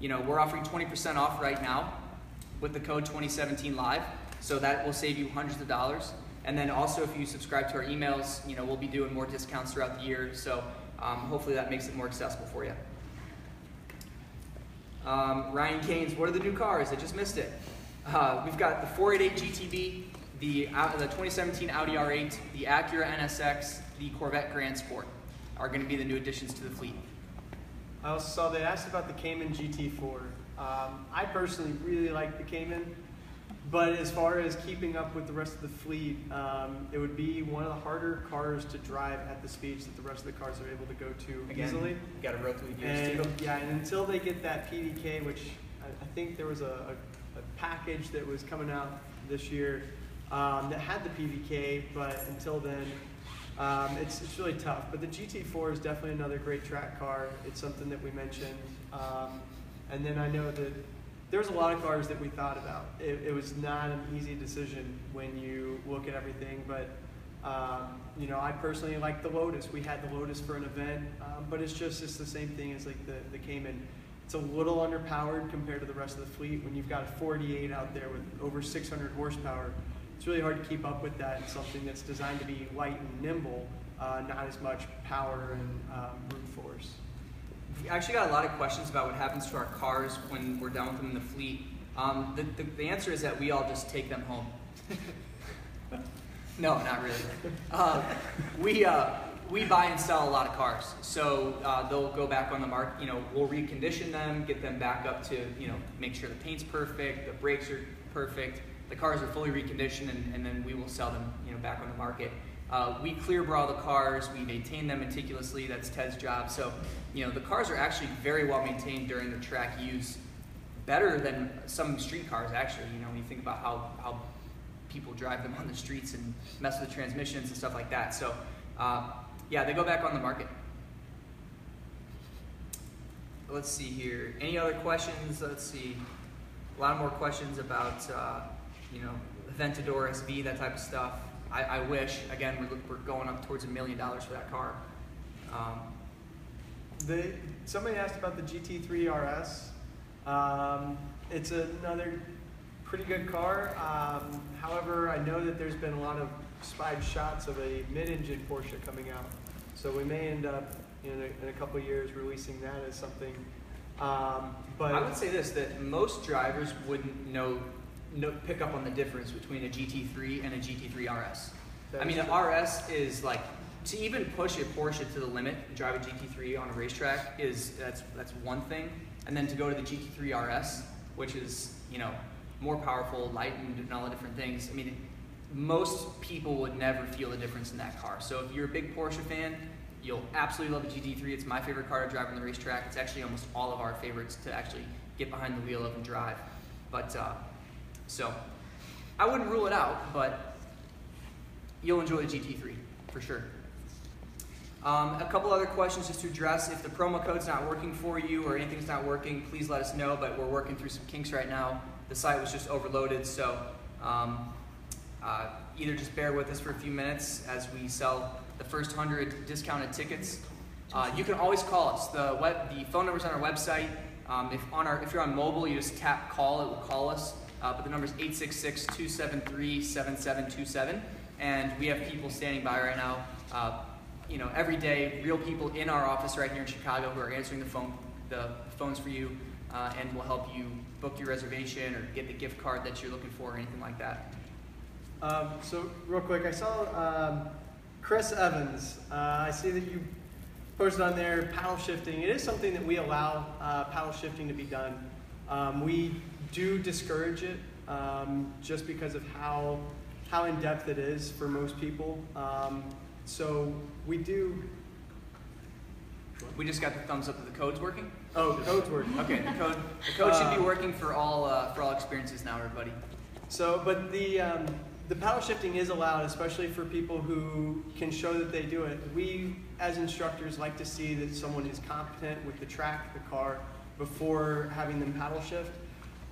you know we're offering 20% off right now with the code 2017 Live. So that will save you hundreds of dollars. And then also, if you subscribe to our emails, you know we'll be doing more discounts throughout the year. So um, hopefully that makes it more accessible for you. Um, Ryan Keynes, what are the new cars? I just missed it. Uh, we've got the 488 GTB, the, uh, the 2017 Audi R8, the Acura NSX, the Corvette Grand Sport are going to be the new additions to the fleet. I also saw they asked about the Cayman GT4. Um, I personally really like the Cayman, but as far as keeping up with the rest of the fleet, um, it would be one of the harder cars to drive at the speeds that the rest of the cars are able to go to Again, easily. got to roll through the gears too. yeah, and until they get that PDK, which I, I think there was a, a, a package that was coming out this year um, that had the PDK, but until then, um, it's, it's really tough. But the GT4 is definitely another great track car. It's something that we mentioned. Um, and then I know that there was a lot of cars that we thought about. It, it was not an easy decision when you look at everything, but um, you know, I personally like the Lotus. We had the Lotus for an event, um, but it's just it's the same thing as like the, the Cayman. It's a little underpowered compared to the rest of the fleet. When you've got a 48 out there with over 600 horsepower, it's really hard to keep up with that in something that's designed to be light and nimble, uh, not as much power and um, brute force. We actually got a lot of questions about what happens to our cars when we're done with them in the fleet. Um, the, the, the answer is that we all just take them home. (laughs) no, not really. Uh, we, uh, we buy and sell a lot of cars. So uh, they'll go back on the market, you know, we'll recondition them, get them back up to, you know, make sure the paint's perfect, the brakes are perfect, the cars are fully reconditioned, and, and then we will sell them, you know, back on the market. Uh, we clear bra the cars, we maintain them meticulously, that's Ted's job. So, you know, the cars are actually very well maintained during the track use, better than some street cars actually, you know, when you think about how, how people drive them on the streets and mess with the transmissions and stuff like that. So, uh, yeah, they go back on the market. Let's see here. Any other questions? Let's see. A lot more questions about, uh, you know, Aventador SV, that type of stuff. I, I wish. Again, we're, we're going up towards a million dollars for that car. Um, The, somebody asked about the GT3 RS. Um, it's another pretty good car. Um, however, I know that there's been a lot of spied shots of a mid-engine Porsche coming out. So we may end up in a, in a couple of years releasing that as something. Um, but I would say this: that most drivers wouldn't know, know pick up on the difference between a GT3 and a GT3 RS. That I mean, the RS is like to even push a Porsche to the limit drive a GT3 on a racetrack is that's that's one thing, and then to go to the GT3 RS, which is you know more powerful, lightened, and all the different things. I mean, most people would never feel the difference in that car. So if you're a big Porsche fan, you'll absolutely love the GT3. It's my favorite car to drive on the racetrack. It's actually almost all of our favorites to actually get behind the wheel of and drive. But uh, so I wouldn't rule it out, but you'll enjoy the GT3 for sure. Um, a couple other questions just to address. If the promo code's not working for you or anything's not working, please let us know. But we're working through some kinks right now. The site was just overloaded, so um, uh, either just bear with us for a few minutes as we sell the first hundred discounted tickets. Uh, you can always call us. The web, the phone number's on our website. Um, if on our, if you're on mobile, you just tap call. It will call us. Uh, but the number is 866-273-7727. And we have people standing by right now. Uh, you know, every day, real people in our office right here in Chicago who are answering the phone the phones for you, uh, and we'll help you book your reservation or get the gift card that you're looking for or anything like that. Um, so real quick, I saw um, Chris Evans. Uh, I see that you posted on there paddle shifting. It is something that we allow uh, paddle shifting to be done. Um, we do discourage it um, just because of how how in depth it is for most people. Um, so we do. We just got the thumbs up that the code's working. Oh, the codes working. (laughs) Okay, the code the code should be Uh, working for all uh, for all experiences now, everybody. So, but the um, the paddle shifting is allowed, especially for people who can show that they do it. We, as instructors, like to see that someone is competent with the track, the car, before having them paddle shift.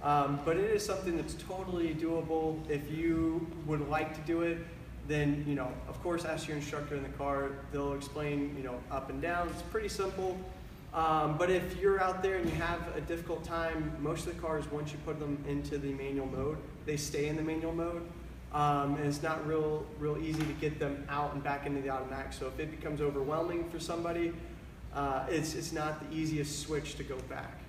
Um, but it is something that's totally doable. If you would like to do it, then you know, of course, ask your instructor in the car. They'll explain, you know, up and down. It's pretty simple. Um, but if you're out there and you have a difficult time, most of the cars, once you put them into the manual mode, they stay in the manual mode. Um, and it's not real, real easy to get them out and back into the automatic. So if it becomes overwhelming for somebody, uh, it's, it's not the easiest switch to go back.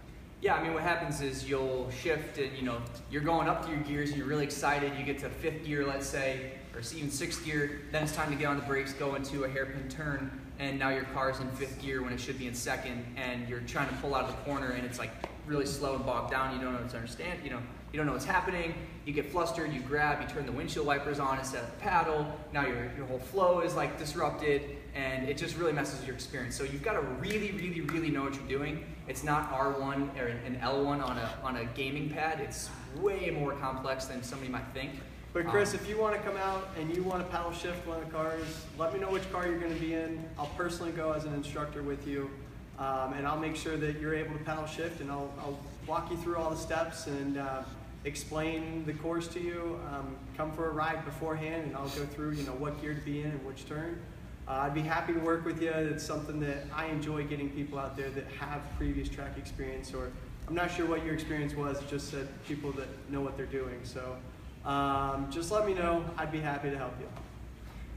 Yeah, I mean, what happens is you'll shift and, you know, you're going up through your gears and you're really excited. You get to fifth gear, let's say, or even sixth gear. Then it's time to get on the brakes, go into a hairpin turn, and now your car's in fifth gear when it should be in second, and you're trying to pull out of the corner and it's like really slow and bogged down. You don't know what to understand, you know, you don't know what's happening. You get flustered, you grab, you turn the windshield wipers on instead of the paddle. Now your, your whole flow is like disrupted, and it just really messes with your experience. So you've got to really, really, really know what you're doing. It's not R1 or an L1 on a, on a gaming pad. It's way more complex than somebody might think. But Chris, Um, if you want to come out and you want to paddle shift one of the cars, let me know which car you're going to be in. I'll personally go as an instructor with you, um, and I'll make sure that you're able to paddle shift, and I'll, I'll walk you through all the steps and uh, explain the course to you. Um, come for a ride beforehand, and I'll go through, you know, what gear to be in and which turn. Uh, I'd be happy to work with you. It's something that I enjoy getting people out there that have previous track experience, or I'm not sure what your experience was. Just said people that know what they're doing. So. Um, just let me know. I'd be happy to help you.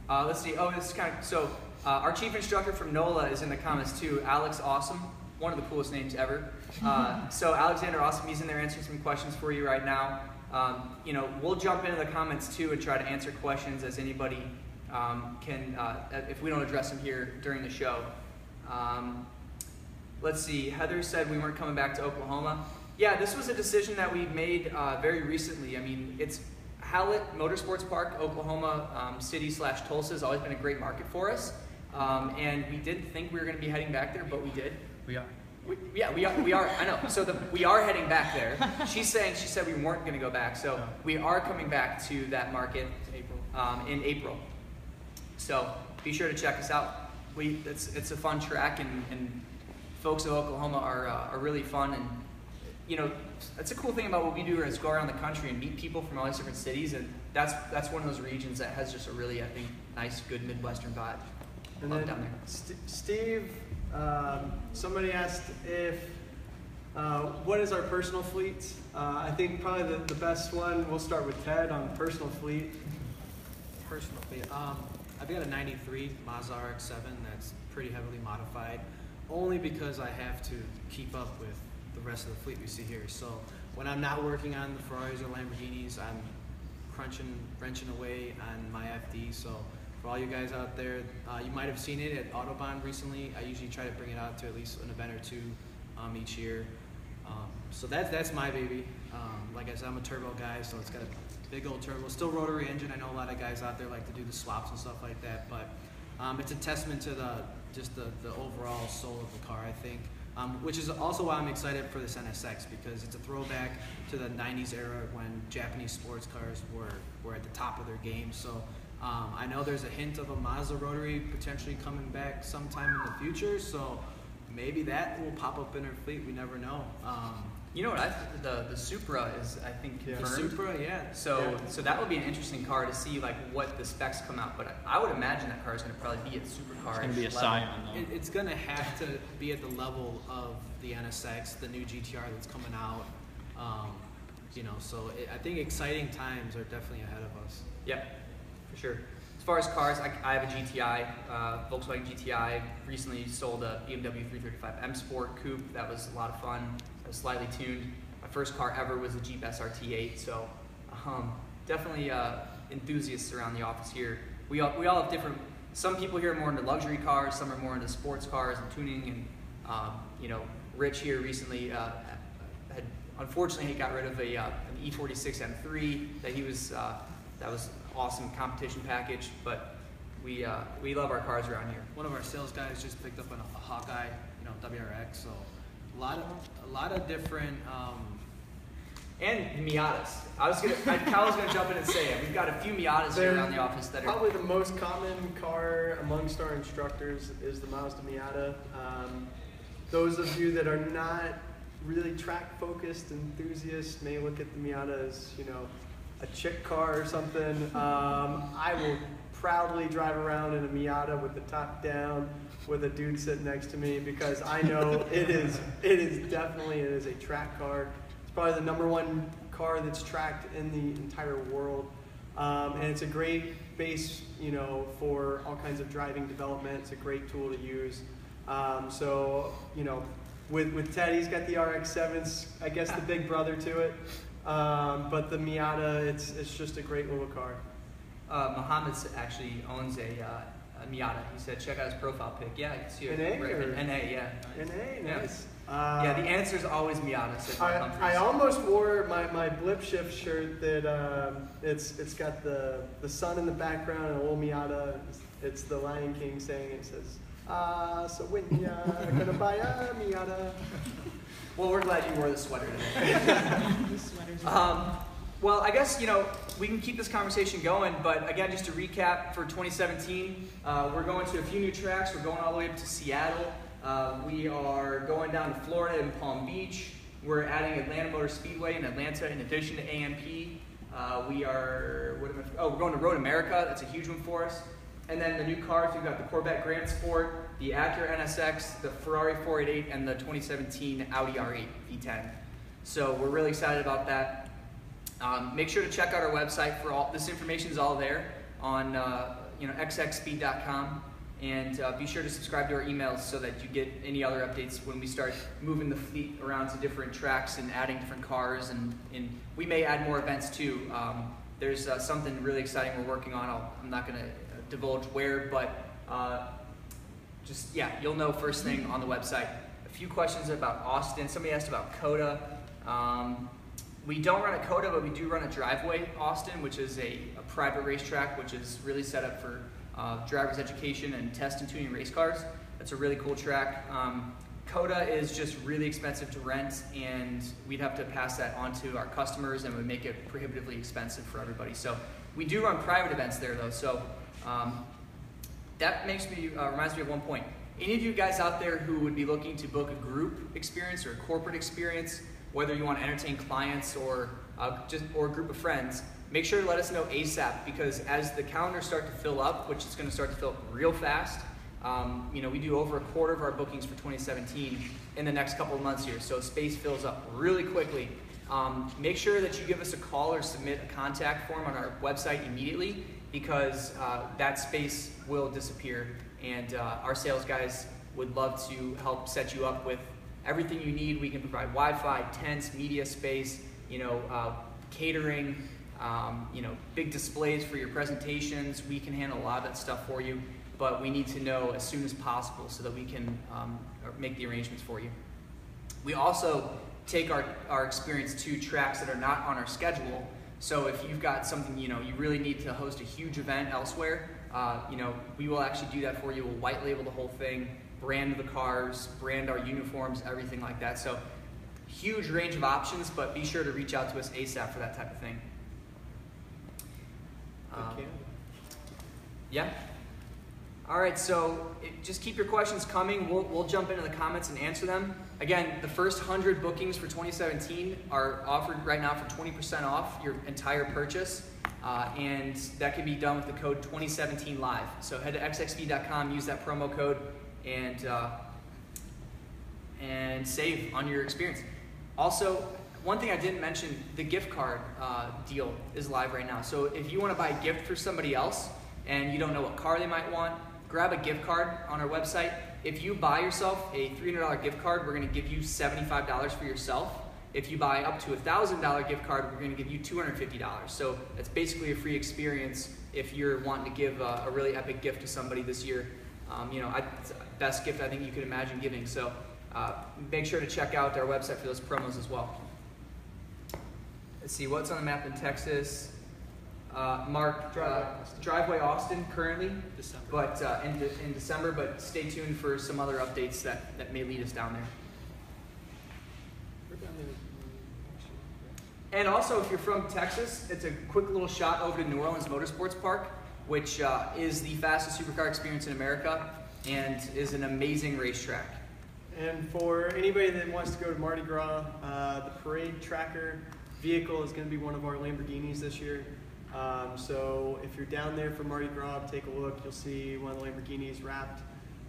Uh, let's see. Oh, this is kind of so. Uh, our chief instructor from NOLA is in the comments too. Alex Awesome, one of the coolest names ever. Uh, (laughs) so Alexander Awesome, he's in there answering some questions for you right now. Um, you know, we'll jump into the comments too and try to answer questions as anybody um, can, uh, if we don't address them here during the show. Um, let's see. Heather said we weren't coming back to Oklahoma. Yeah, this was a decision that we made uh, very recently. I mean, it's Hallett Motorsports Park, Oklahoma um, City slash Tulsa has always been a great market for us. Um, and we didn't think we were going to be heading back there, but we did. We are. We, yeah, we are. We are. I know. So the, we are heading back there. She's saying she said we weren't going to go back, so we are coming back to that market April. um, in April. So be sure to check us out. We it's it's a fun track, and, and folks of Oklahoma are uh, are really fun, and you know that's a cool thing about what we do is go around the country and meet people from all these different cities, and that's that's one of those regions that has just a really I think nice, good Midwestern vibe. And Love down there. St- Steve, um, somebody asked if uh, what is our personal fleet? Uh, I think probably the, the best one. We'll start with Ted on personal fleet. Personal fleet. Um, I've got a 93 Mazda RX-7 that's pretty heavily modified, only because I have to keep up with the rest of the fleet we see here. So when I'm not working on the Ferraris or Lamborghinis, I'm crunching, wrenching away on my FD. So for all you guys out there, uh, you might have seen it at Autobahn recently. I usually try to bring it out to at least an event or two um, each year. Um, so that's that's my baby. Um, like I said, I'm a turbo guy, so it's got a big old turbo, still rotary engine. I know a lot of guys out there like to do the swaps and stuff like that, but um, it's a testament to the just the, the overall soul of the car, I think. Um, which is also why I'm excited for this NSX because it's a throwback to the 90s era when Japanese sports cars were, were at the top of their game. So um, I know there's a hint of a Mazda rotary potentially coming back sometime in the future. So maybe that will pop up in our fleet. We never know. Um, You know what? I th- the the Supra is I think Yeah. the. Supra, yeah. So, Yeah. so that would be an interesting car to see like what the specs come out. But I would imagine that car is going to probably be at supercar. It's gonna be a level. Scion though. It, it's gonna have to be at the level of the NSX, the new GTR that's coming out. Um, you know, so it, I think exciting times are definitely ahead of us. Yep, sure. As far as cars, I, I have a GTI, uh, Volkswagen GTI. Recently sold a BMW 335 M Sport Coupe. That was a lot of fun. It was slightly tuned. My first car ever was a Jeep SRT8. So um, definitely uh, enthusiasts around the office here. We all, we all have different. Some people here are more into luxury cars. Some are more into sports cars and tuning. And um, you know, Rich here recently uh, had unfortunately he got rid of a uh, an E46 M3 that he was uh, that was awesome competition package. But we uh, we love our cars around here. One of our sales guys just picked up an, a Hawkeye, you know, WRX. So a lot of a lot of different. Um, And Miatas. I was gonna, I, Cal was gonna jump in and say it. We've got a few Miatas here They're around the office that are. Probably the most common car amongst our instructors is the Mazda Miata. Um, those of you that are not really track focused enthusiasts may look at the Miata as, you know, a chick car or something. Um, I will proudly drive around in a Miata with the top down with a dude sitting next to me because I know it is it is definitely it is a track car. It's probably the number one car that's tracked in the entire world. Um, and it's a great base, you know, for all kinds of driving development. It's a great tool to use. Um, so, you know, with, with Ted, he's got the RX-7s, I guess the big brother to it. Um, but the Miata, it's, it's just a great little car. Uh, Mohammed actually owns a, uh, a Miata. He said, check out his profile pic. Yeah, I can see it. NA Right, or- NA, yeah. And hey, Yeah. nice. Uh, yeah, the answer is always Miata. Mark I, I almost wore my, my Blipshift shirt that um, it's it's got the, the sun in the background and a little Miata. It's, it's the Lion King saying it says, Ah, so when ya gonna buy a Miata? (laughs) Well, we're glad you wore the sweater today. (laughs) (laughs) um, well, I guess you know we can keep this conversation going, but again, just to recap for 2017, uh, we're going to a few new tracks. We're going all the way up to Seattle. Uh, we are going down to Florida and Palm Beach. We're adding Atlanta Motor Speedway in Atlanta in addition to AMP. Uh, we are what am I, oh we're going to Road America. That's a huge one for us. And then the new cars, we've got the Corvette Grand Sport, the Acura NSX, the Ferrari 488, and the 2017 Audi R8 V10. So we're really excited about that. Um, make sure to check out our website for all this information is all there on uh, you know xxspeed.com, and uh, be sure to subscribe to our emails so that you get any other updates when we start moving the fleet around to different tracks and adding different cars, and, and we may add more events too. Um, there's uh, something really exciting we're working on. I'll, I'm not going to divulge where, but uh, just yeah, you'll know first thing on the website. A few questions about Austin. Somebody asked about COTA. Um, we don't run a COTA, but we do run a driveway Austin, which is a, a private racetrack, which is really set up for uh, drivers' education and test and tuning race cars. That's a really cool track. Um, COTA is just really expensive to rent, and we'd have to pass that on to our customers, and would make it prohibitively expensive for everybody. So we do run private events there, though. So um, that makes me uh, reminds me of one point. Any of you guys out there who would be looking to book a group experience or a corporate experience, whether you want to entertain clients or uh, just or a group of friends, make sure to let us know ASAP because as the calendars start to fill up, which is going to start to fill up real fast, um, you know we do over a quarter of our bookings for 2017 in the next couple of months here, so space fills up really quickly. Um, make sure that you give us a call or submit a contact form on our website immediately because uh, that space will disappear. And uh, our sales guys would love to help set you up with everything you need. We can provide Wi-Fi, tents, media space, you know, uh, catering, um, you know, big displays for your presentations. We can handle a lot of that stuff for you, but we need to know as soon as possible so that we can um, make the arrangements for you. We also take our, our experience to tracks that are not on our schedule. So if you've got something, you know, you really need to host a huge event elsewhere, uh, you know, we will actually do that for you. We'll white label the whole thing, brand the cars, brand our uniforms, everything like that. So huge range of options, but be sure to reach out to us ASAP for that type of thing. Um, Okay. yeah. All right, so just keep your questions coming. We'll, we'll jump into the comments and answer them. Again, the first 100 bookings for 2017 are offered right now for 20% off your entire purchase. Uh, and that can be done with the code 2017 live. So head to xxspeed.com, use that promo code, and uh, and save on your experience. Also, one thing I didn't mention: the gift card uh, deal is live right now. So if you want to buy a gift for somebody else, and you don't know what car they might want, grab a gift card on our website. If you buy yourself a $300 gift card, we're going to give you $75 for yourself. If you buy up to a $1,000 gift card, we're going to give you $250. So that's basically a free experience if you're wanting to give a, a really epic gift to somebody this year. Um, you know, I, best gift I think you could imagine giving. So uh, make sure to check out our website for those promos as well. Let's see what's on the map in Texas. Uh, Mark Driveway uh, Austin. Driveway Austin currently, December. but uh, in, de- in December. But stay tuned for some other updates that, that may lead us down there. And also, if you're from Texas, it's a quick little shot over to New Orleans Motorsports Park, which uh, is the fastest supercar experience in America and is an amazing racetrack. And for anybody that wants to go to Mardi Gras, uh, the parade tracker vehicle is going to be one of our Lamborghinis this year. Um, so if you're down there for Mardi Gras, take a look. You'll see one of the Lamborghinis wrapped.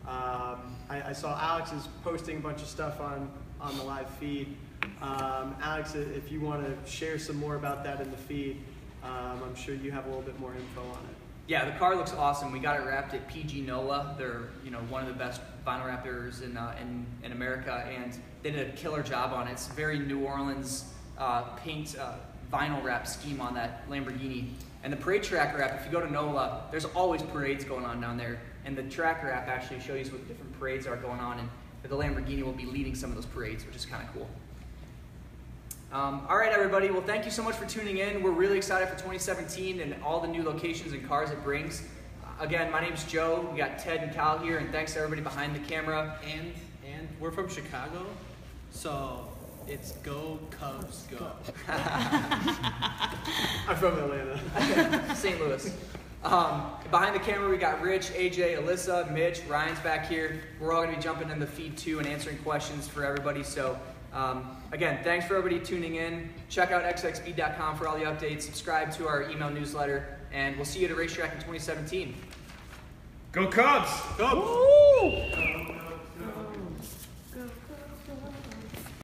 Um, I, I saw Alex is posting a bunch of stuff on, on the live feed. Um, Alex, if you want to share some more about that in the feed, um, I'm sure you have a little bit more info on it. Yeah, the car looks awesome. We got it wrapped at PG NOLA. They're you know one of the best vinyl wrappers in, uh, in in America, and they did a killer job on it. It's very New Orleans uh, paint uh, vinyl wrap scheme on that Lamborghini. And the parade tracker app, if you go to NOLA, there's always parades going on down there. And the tracker app actually shows you what different parades are going on, and the Lamborghini will be leading some of those parades, which is kind of cool. Um, all right, everybody. Well, thank you so much for tuning in. We're really excited for 2017 and all the new locations and cars it brings. Uh, again, my name's Joe. We got Ted and Cal here, and thanks to everybody behind the camera. And and we're from Chicago, so it's go Cubs go. (laughs) I'm from Atlanta. St. Louis. Um, behind the camera, we got Rich, AJ, Alyssa, Mitch, Ryan's back here. We're all going to be jumping in the feed too and answering questions for everybody. So, um, again, thanks for everybody tuning in. Check out xxspeed.com for all the updates. Subscribe to our email newsletter, and we'll see you at a racetrack in 2017. Go Cubs! Go!